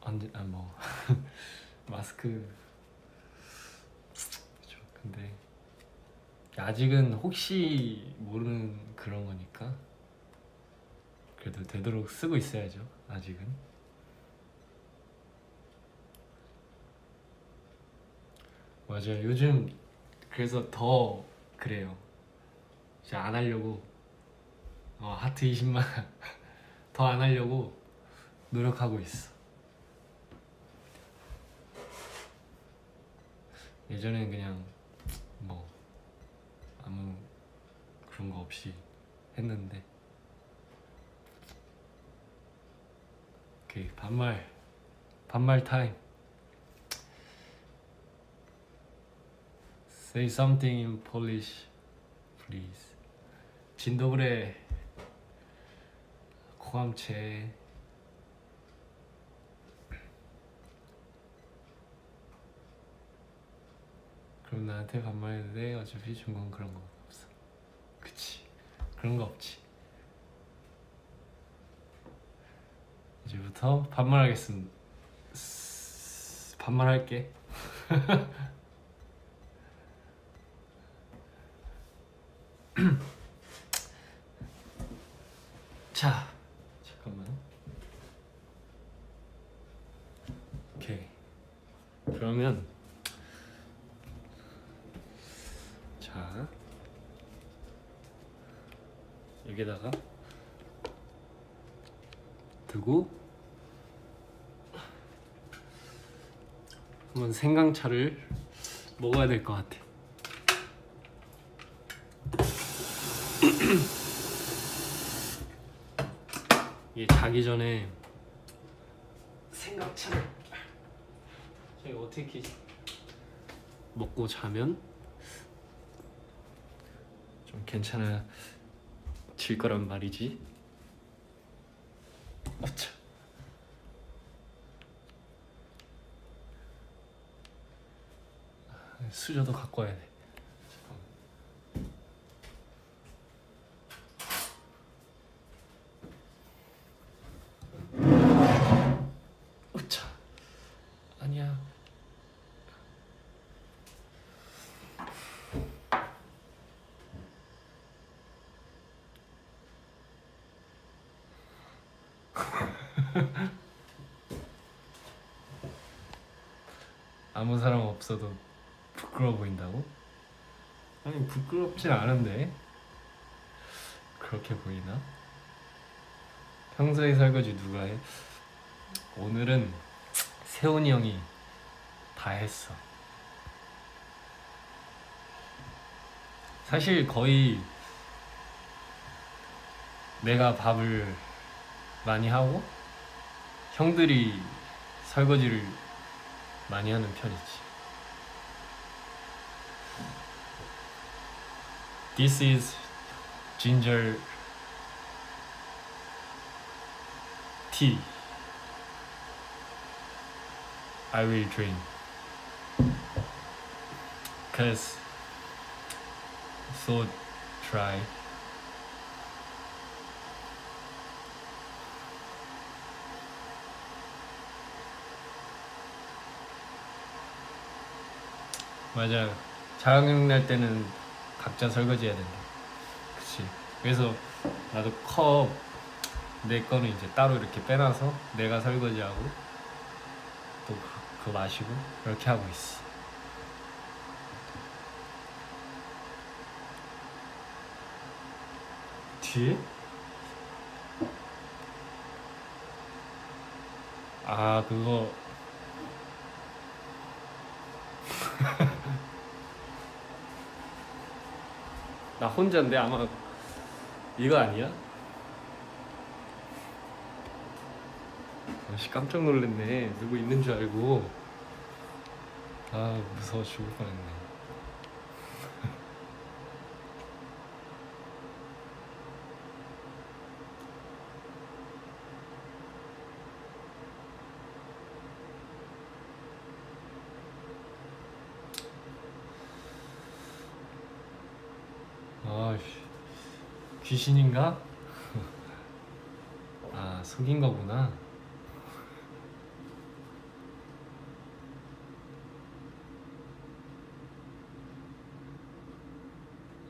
언제 아뭐 [LAUGHS] 마스크. 좋 근데 아직은 혹시 모르는 그런 거니까. 그래도 되도록 쓰고 있어야죠 아직은. 맞아요. 요즘 그래서 더 그래요. 이제 안 하려고. 어, 하트 20만 [LAUGHS] 더 안 하려고 노력하고 있어. 예전엔 그냥 뭐 아무 그런 거 없이 했는데 오케이 반말 반말 타임. Say something in Polish please. Dzień dobry 고감채 그럼 나한테 반말해도 돼? 어차피 중국은 그런 거 없어. 그치. 그런 거 없지 이제부터 반말하겠습니다. 스- 반말할게. [LAUGHS] 자 잠깐만. 오케이. 그러면 자 여기다가 두고 한번 생강차를 먹어야 될 것 같아. [CLEARS THROAT] 이게 자기 전에 생강차를 제가 어떻게 먹고 자면 좀 괜찮아질 거란 말이지. 어차. 수저도 갖고 와야 돼. 어차. 아니야. [LAUGHS] 아무 사람 없어도 부끄러워 보인다고? 아니 부끄럽진 않은데 그렇게 보이나? 평소에 설거지 누가 해? 오늘은 세훈이 형이 다 했어 사실 거의 내가 밥을 많이 하고 형들이 설거지를 많이 하는 편이지 This is ginger tea. I will drink. Cause so dry. 맞아. 자가격 날 때는 각자 설거지해야 된다. 그치. 그래서 나도 컵 내 거는 이제 따로 이렇게 빼놔서 내가 설거지하고 또 그거 마시고 그렇게 하고 있어. 뒤에? 아 그거 나 혼자인데 아마 이거 아니야? 아씨 깜짝 놀랐네. 누구 있는 줄 알고. 아 무서워 죽을 뻔했네 신인가? 아 속인 거구나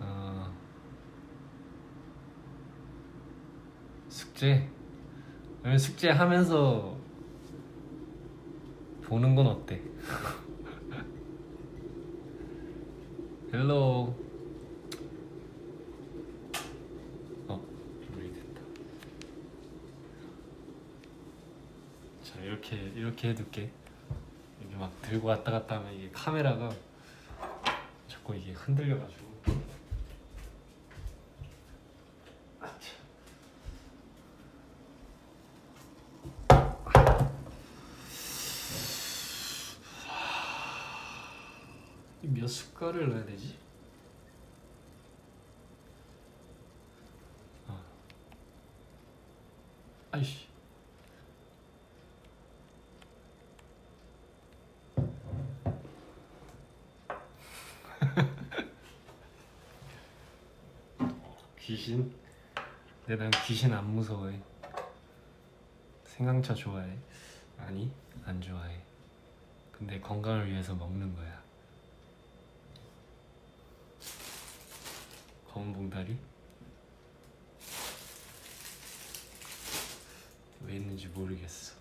아 숙제? 숙제 하면서 보는 건 어때? [LAUGHS] 헬로 이렇게 이렇게 해둘게. 이게 막 들고 왔다 갔다 하면 이게 카메라가 자꾸 이게 흔들려가지고 아차. 몇 숟갈을 넣어야 되지? 아. 아이씨. 귀신? 근데 난 귀신 안 무서워해. 생강차 좋아해? 아니, 안 좋아해. 근데 건강을 위해서 먹는 거야. 검은 봉다리? 왜 있는지 모르겠어.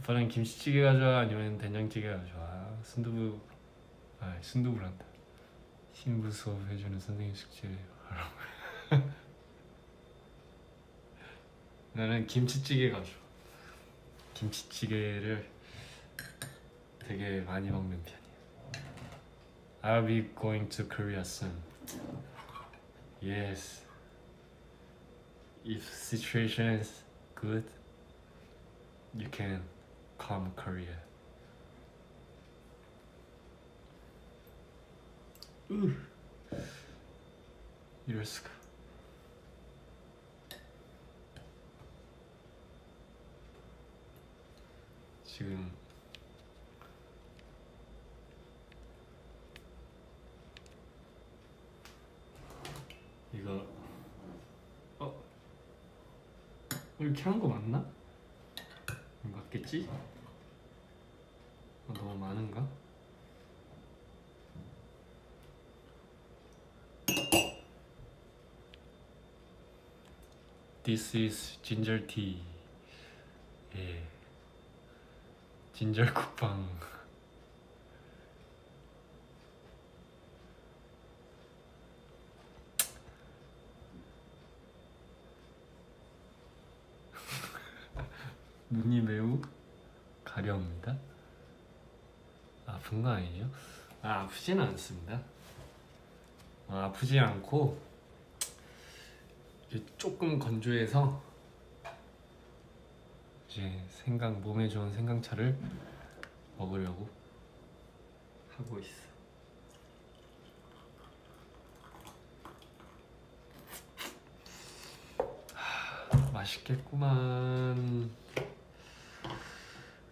오빠는 김치찌개가 좋아 아니면 된장찌개가 좋아? 순두부 아 순두부란다. 신부 수업 해주는 선생님 숙제 하라고. [LAUGHS] 나는 김치찌개가 좋아. 김치찌개를 되게 많이 먹는 편이야. I'll be going to Korea soon. Yes. If situation is good, you can come Korea. 으. 이럴 수가. 지금 이거 어 이렇게 한 거 맞나? 맞겠지? 어, 너무 많은가? This is ginger tea. 예. 진절 쿠팡. [LAUGHS] 눈이 매우 가려웁니다. 아픈 거 아니죠? 아, 아프지는 않습니다. 아, 아프지 않고 이제 조금 건조해서 이제 생강 몸에 좋은 생강차를 먹으려고 하고 있어. 하, 맛있겠구만.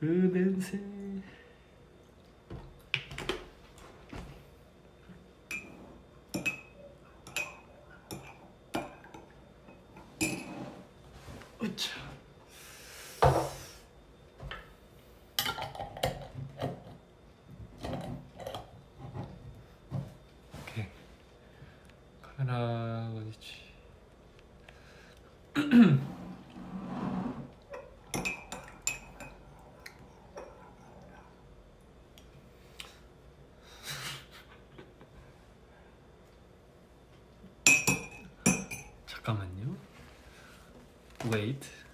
그 냄새. 으차. 오케이. 카메라 어디지? 잠깐만요. Wait.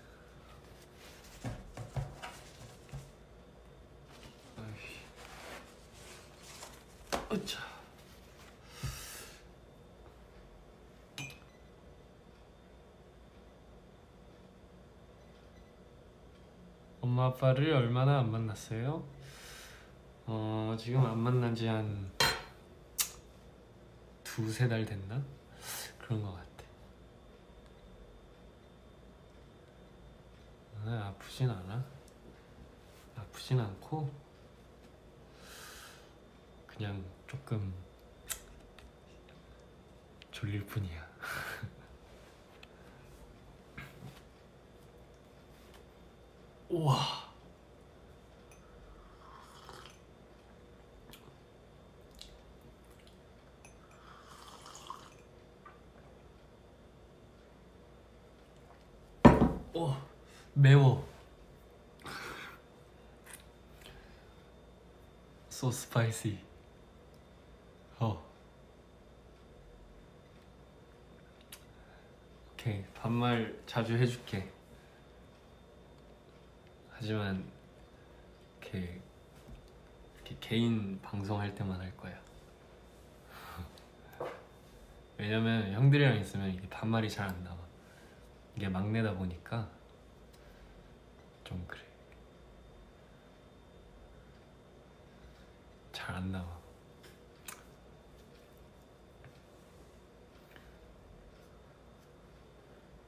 엄마 아빠를 얼마나 안 만났어요? 어 지금 안 만난 지 한 두세 달 됐나? 그런 것 같아. 아, 아프진 않아. 아프진 않고 그냥 조금 졸릴 뿐이야. 우와. 어, 매워. 소 스파이시. 어. 오케이, 반말 자주 해줄게. 개인 방송할 때만 할 거야 [LAUGHS] 왜냐면 형들이랑 있으면 이게 반말이 잘 안 나와. 이게 막내다 보니까 좀 그래 잘 안 나와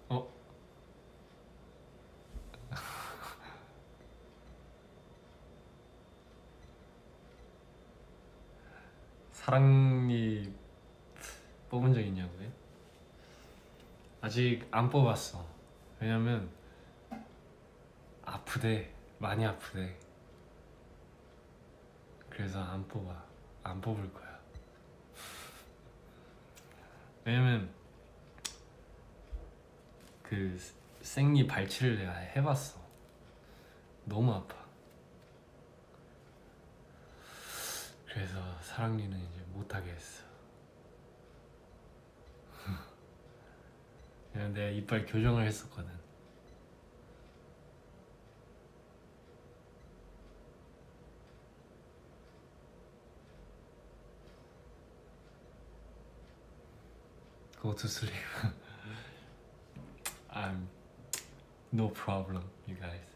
어? 사랑니 뽑은 적 있냐고요? 아직 안 뽑았어. 왜냐면 아프대, 많이 아프대. 그래서 안 뽑아, 안 뽑을 거야. [LAUGHS] 왜냐면 그 생리 발치를 내가 해봤어. 너무 아파. 그래서 사랑니는 이제 못하게 했어. [LAUGHS] 그냥 내가 이빨 교정을 했었거든. Go to sleep. I'm no problem, you guys.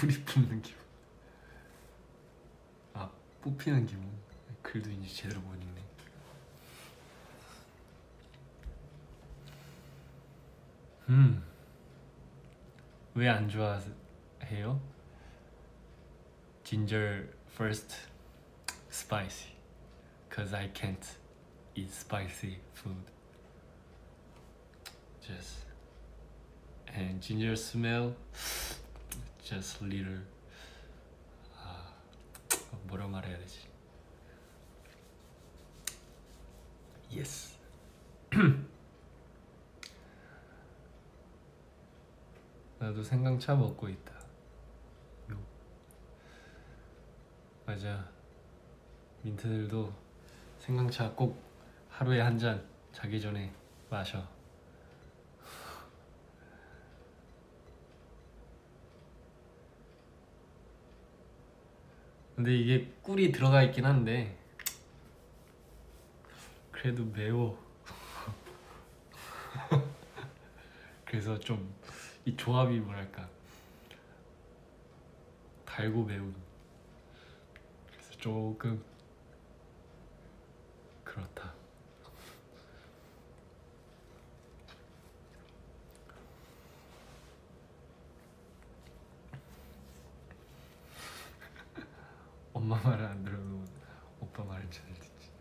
불이 붙는 기분. 아, 뽑히는 기분. 글도 이제 제대로 못 읽네. 음. 왜 안 좋아해요? Ginger first spicy cuz I can't eat spicy food. Just and ginger smell just little 아, 뭐라 말해야 되지? Yes. [CLEARS THROAT] 나도 생강차 먹고 있다. 요. 맞아. 민트들도 생강차 꼭 하루에 한 잔 자기 전에 마셔. 근데 이게 꿀이 들어가 있긴 한데 그래도 매워. [LAUGHS] 그래서 좀 이 조합이 뭐랄까 달고 매운 그래서 조금 그렇다. 엄마 말을 안 들어도 오빠 말을 잘 듣지.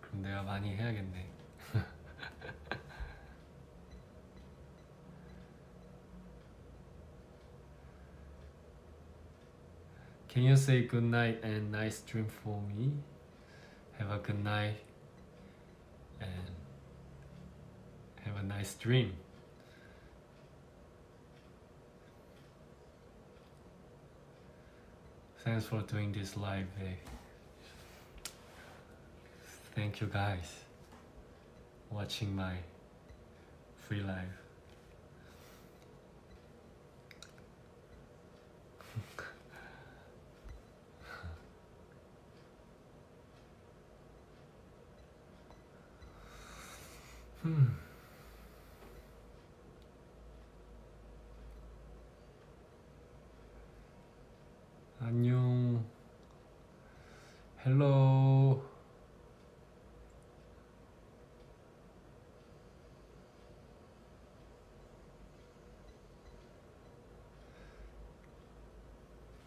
그럼 내가 많이 해야겠네. [LAUGHS] Can you say good night and nice dream for me? Have a good night and have a nice dream. Thanks for doing this live. eh? Thank you guys watching my free live.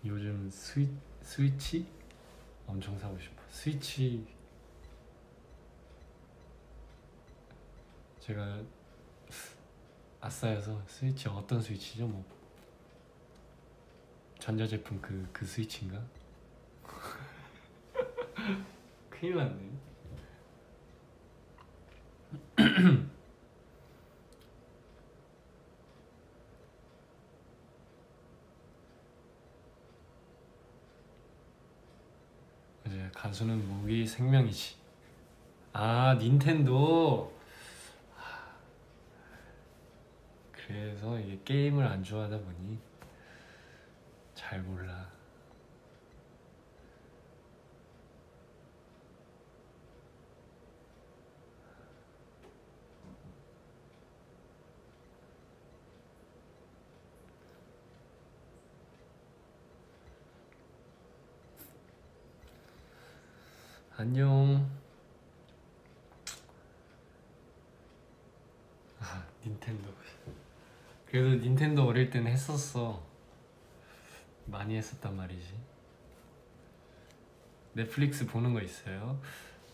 요즘 스위, 스위치 엄청 사고 싶어. 스위치 제가 아싸여서 스위치 어떤 스위치죠? 뭐 전자제품 그, 그 스위치인가? [LAUGHS] 큰일 났네 [CLEARS THROAT] [CLEARS THROAT] 가수는 무기 생명이지. 아 닌텐도. 그래서 이게 게임을 안 좋아하다 보니 잘 몰라. 안녕. 아, 닌텐도. 그래도 닌텐도 어릴 때는 했었어. 많이 했었단 말이지. 넷플릭스 보는 거 있어요.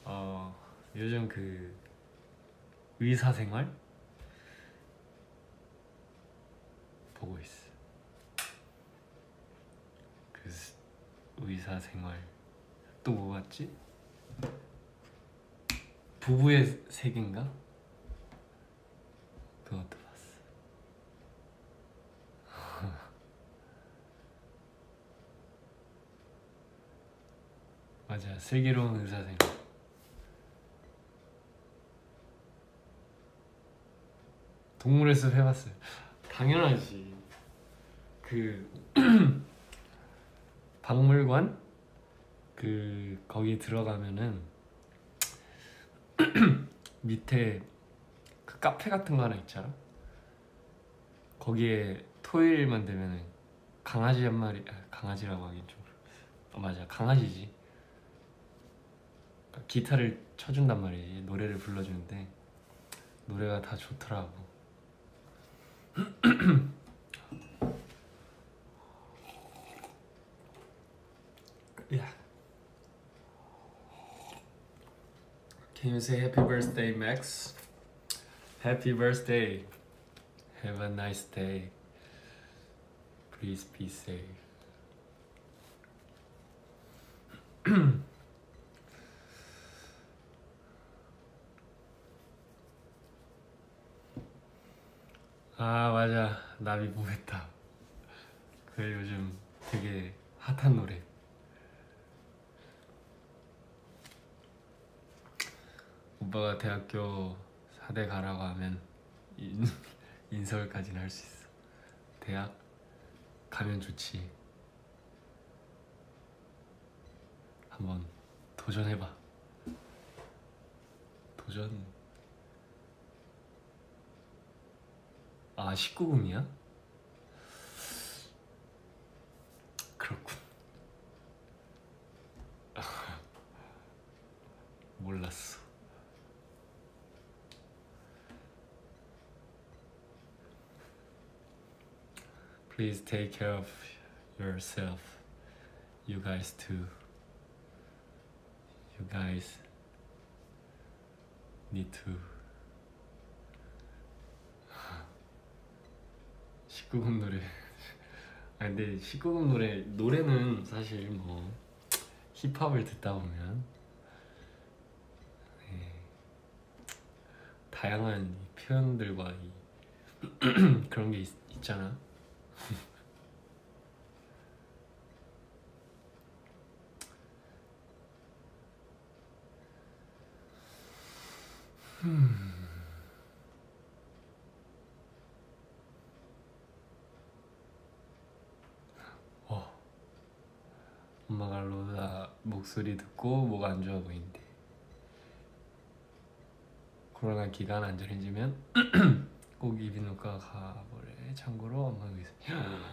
어, 요즘 그 의사 생활 보고 있어. 그 의사 생활 또 뭐 봤지? 부부의 세계인가? 그것도 [LAUGHS] 맞아 슬기로운 의사생활. 동물의 숲 해봤어요. 당연하지. 그 [CLEARS THROAT] 박물관 그 거기 들어가면은 [CLEARS THROAT] 밑에 그 카페 같은 거 하나 있잖아. 거기에 토요일만 되면은 강아지 한 마리 아, 강아지라고 하긴 좀 어, 맞아. 강아지지. 기타를 쳐준단 말이지. 노래를 불러주는데 노래가 다 좋더라고 [CLEARS THROAT] 야. Can you say happy birthday, Max? Happy birthday. Have a nice day. Please be safe. 아 맞아 나비 보했다 그 요즘 되게 핫한 노래 오빠가 대학교 4대 가라고 하면 인, [LAUGHS] 인서울까지는 할 수 있어. 대학 가면 좋지. 한번 도전해봐. 도전? 아 19금이야? 그렇군. [LAUGHS] 몰랐어 Please take care of yourself You guys too You guys need to 19금 노래 아 근데 19금 노래 노래는 사실 뭐 힙합을 듣다 보면 네, 다양한 표현들과 이 그런 게 있, 있잖아 음. 엄마가 로다 목소리 듣고 목 안 좋아 보인대 코로나 기간 안전해지면 고기비누과 가버래? 참고로 엄마 의사 음.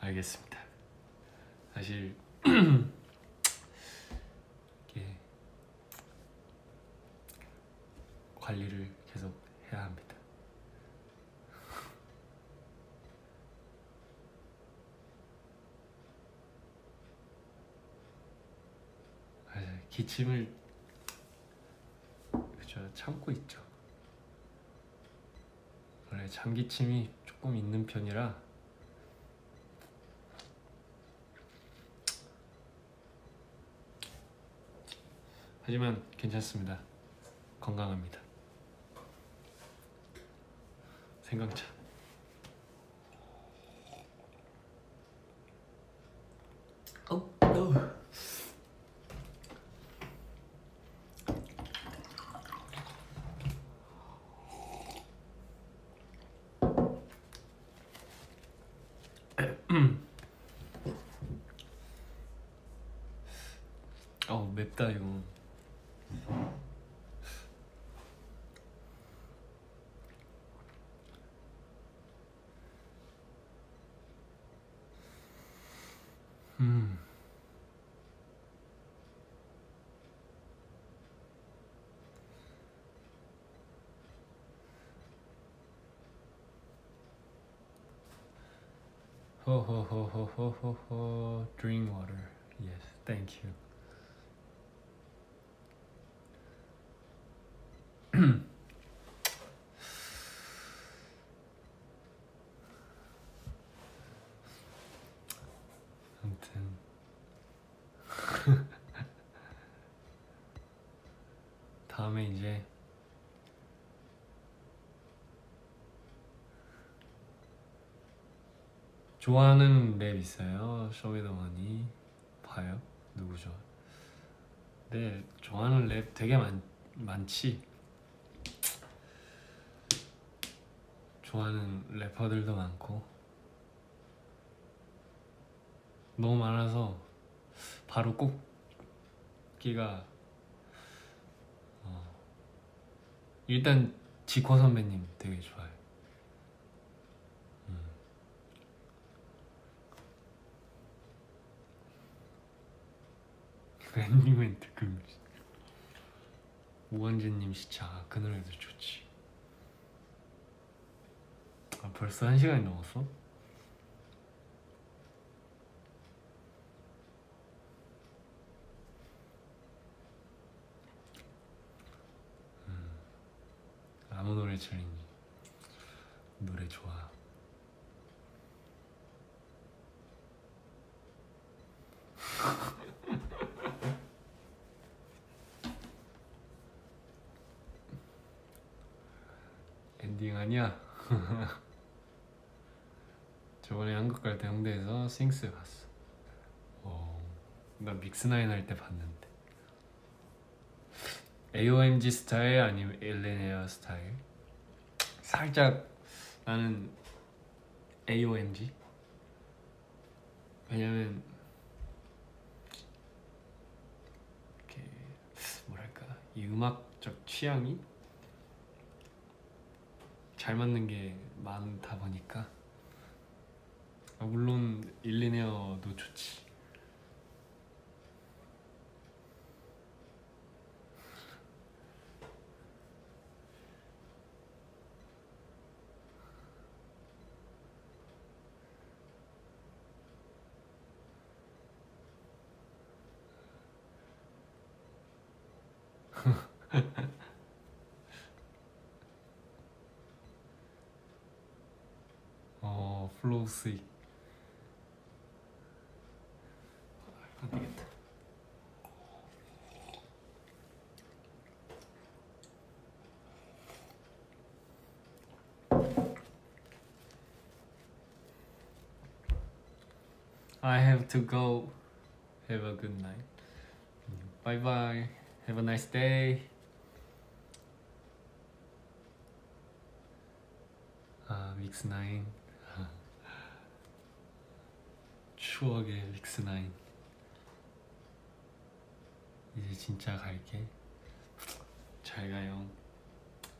알겠습니다. 사실 [CLEARS THROAT] 이렇게 관리를 계속 해야 합니다. [LAUGHS] 아, 기침을 참고 있죠. 원래 장기침이 조금 있는 편이라 하지만 괜찮습니다. 건강합니다. 생강차. 어, 어. 어 맵다 이거. 음. Ho ho ho ho ho ho. Drink water. Yes, thank you. 아무튼 다음에 이제 좋아하는 랩 있어요. 쇼미더머니 봐요. 누구죠? 네, 좋아하는 랩 되게 많 많지. 좋아하는 래퍼들도 많고 너무 많아서 바로 꼽기가 어, 일단 지코 선배님 되게 좋아요. 랜딩멘트 그 우원재님 시차 그 노래도 좋지. 아 벌써 한 시간이 넘었어? 음, 아무 노래 챌린지 노래 좋아. [LAUGHS] 엔딩 아니야? [LAUGHS] 저번에 한국 갈 때 홍대에서 싱스 봤어. 어, 나 믹스나인 할 때 봤는데. AOMG 스타일 아니면 엘레네아 스타일? 살짝 나는 AOMG. 왜냐면 이렇게 뭐랄까 이 음악적 취향이 잘 맞는 게 많다 보니까. 아, 물론 일리네어도 좋지 [LAUGHS] flowsy. I. I have to go. Have a good night. Bye bye. Have a nice day. Uh, weeks 9. 추억의 믹스 나인. 이제 진짜 갈게. 잘 가요.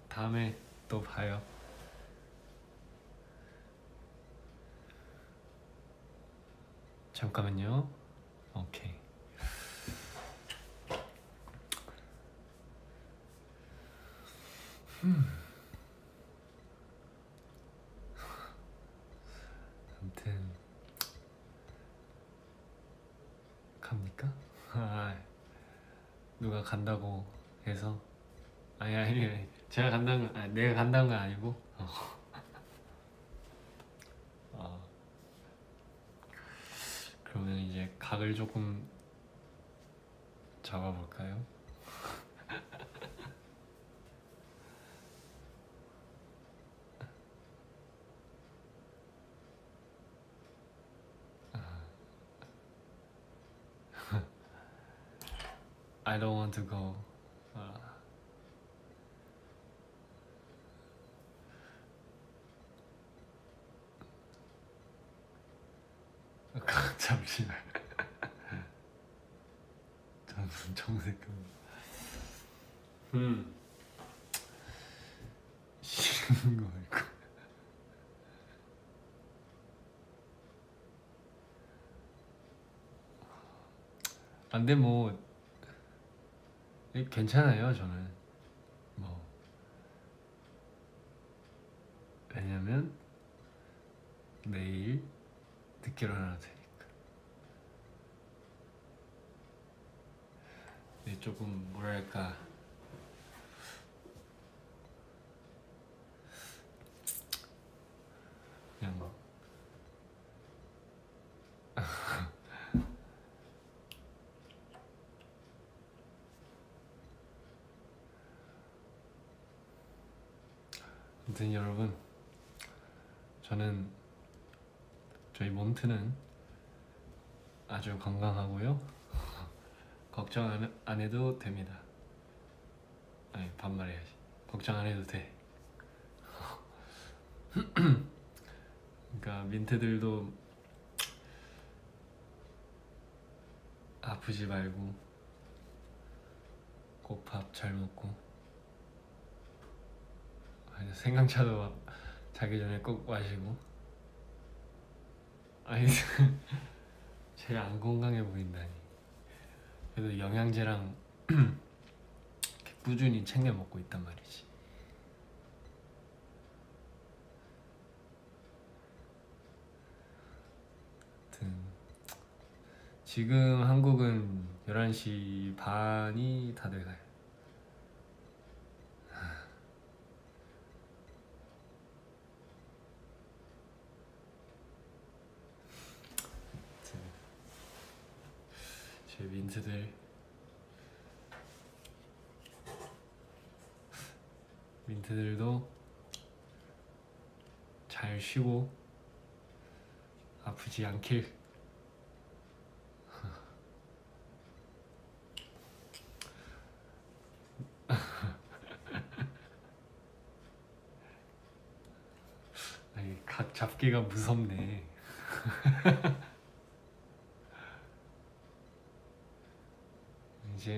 다음에 또 봐요. 잠깐만요. 오케이. 아무튼 갑니까? 아, 누가 간다고 해서 아니 아니 제가 간다는 건 아니, 내가 간다는 건 아니고 어. [LAUGHS] 어. 그러면 이제 각을 조금 잡아볼까요? I don't want to go. 아. [LAUGHS] 잠시만. [LAUGHS] 잠시 정색감. 음. 싫은 거 말고. 안돼 뭐 예, 괜찮아요 저는. 뭐. 왜냐면 내일 늦게 일어나도 되니까. 근데 조금 뭐랄까 그냥 뭐 아무튼 여러분 저는 저희 몬트는 아주 건강하고요. [LAUGHS] 걱정 안, 안 해도 됩니다. 아니 반말해야지. 걱정 안 해도 돼. [LAUGHS] 그러니까 민트들도 아프지 말고 꼭밥잘 먹고 아니 생강차도 자기 전에 꼭 마시고. 아니 [LAUGHS] 제일 안 건강해 보인다니. 그래도 영양제랑 꾸준히 챙겨 먹고 있단 말이지. 지금 한국은 11시 반이 다 돼가요 제 민트들. 민트들도 잘 쉬고 아프지 않길. [LAUGHS] 아니 각 잡기가 무섭네 [LAUGHS] [LAUGHS]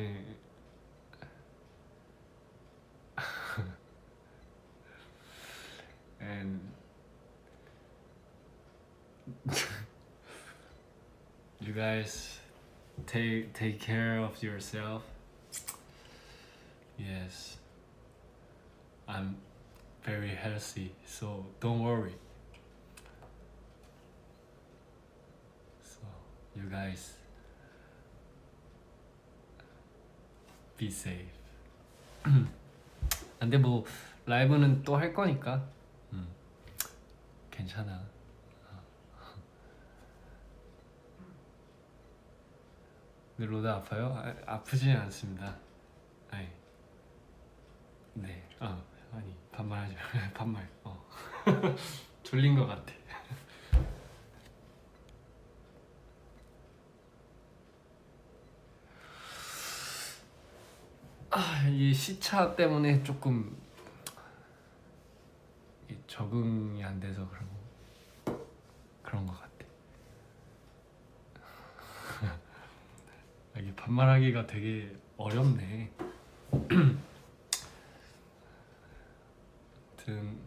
and [LAUGHS] you guys take take care of yourself. Yes. I'm very healthy so don't worry. So you guys be safe. [CLEARS THROAT] 근데 뭐 라이브는 또 할 거니까. 음, 괜찮아. 근데 로다 아파요? 아, 아프지는 않습니다. 아니. 네. 어, 아니 반말하지 마. [LAUGHS] 반말. 어. [LAUGHS] 졸린 것 같아 아, 이 시차 때문에 조금 이 적응이 안 돼서 그런 거- 그런 것 같아. [LAUGHS] 아, 이게 반말하기가 되게 어렵네. 아무튼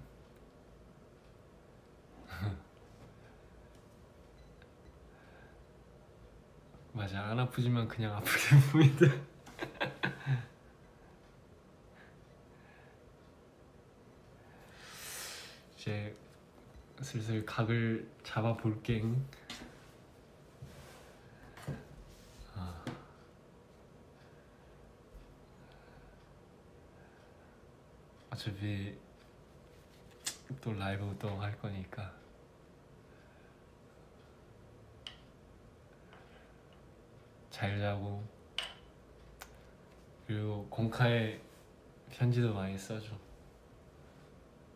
[LAUGHS] 맞아 안 아프지만 그냥 아프게 보인다. 슬슬 각을 잡아볼갱 아. 어차피 또 라이브 또 할 거니까. 잘 자고. 그리고 공카에 편지도 많이 써줘.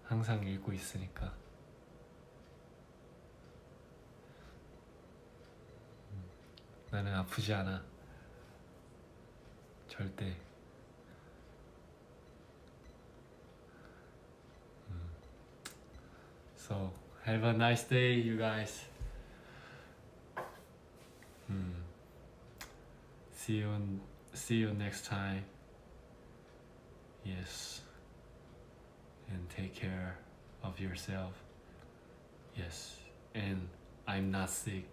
항상 읽고 있으니까. 나는 아프지 않아 절대 음. So have a nice day you guys 음. See you see you next time. Yes. And take care of yourself. Yes. And I'm not sick,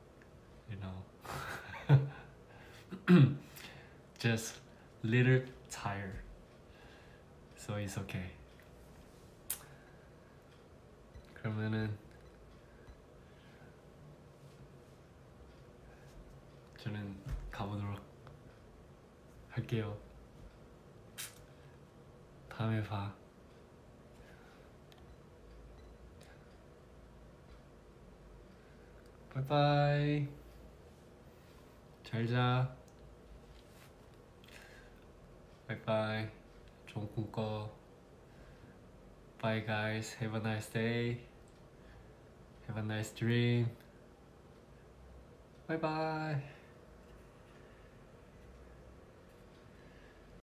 you know. [LAUGHS] [COUGHS] Just little tired. So it's okay. 그러면은 저는 가보도록 할게요. 다음에 봐. 바이바이. 잘 자. 바이바이. 좋은 꿈 꿔. Bye guys. Have a nice day. Have a nice dream. Bye bye.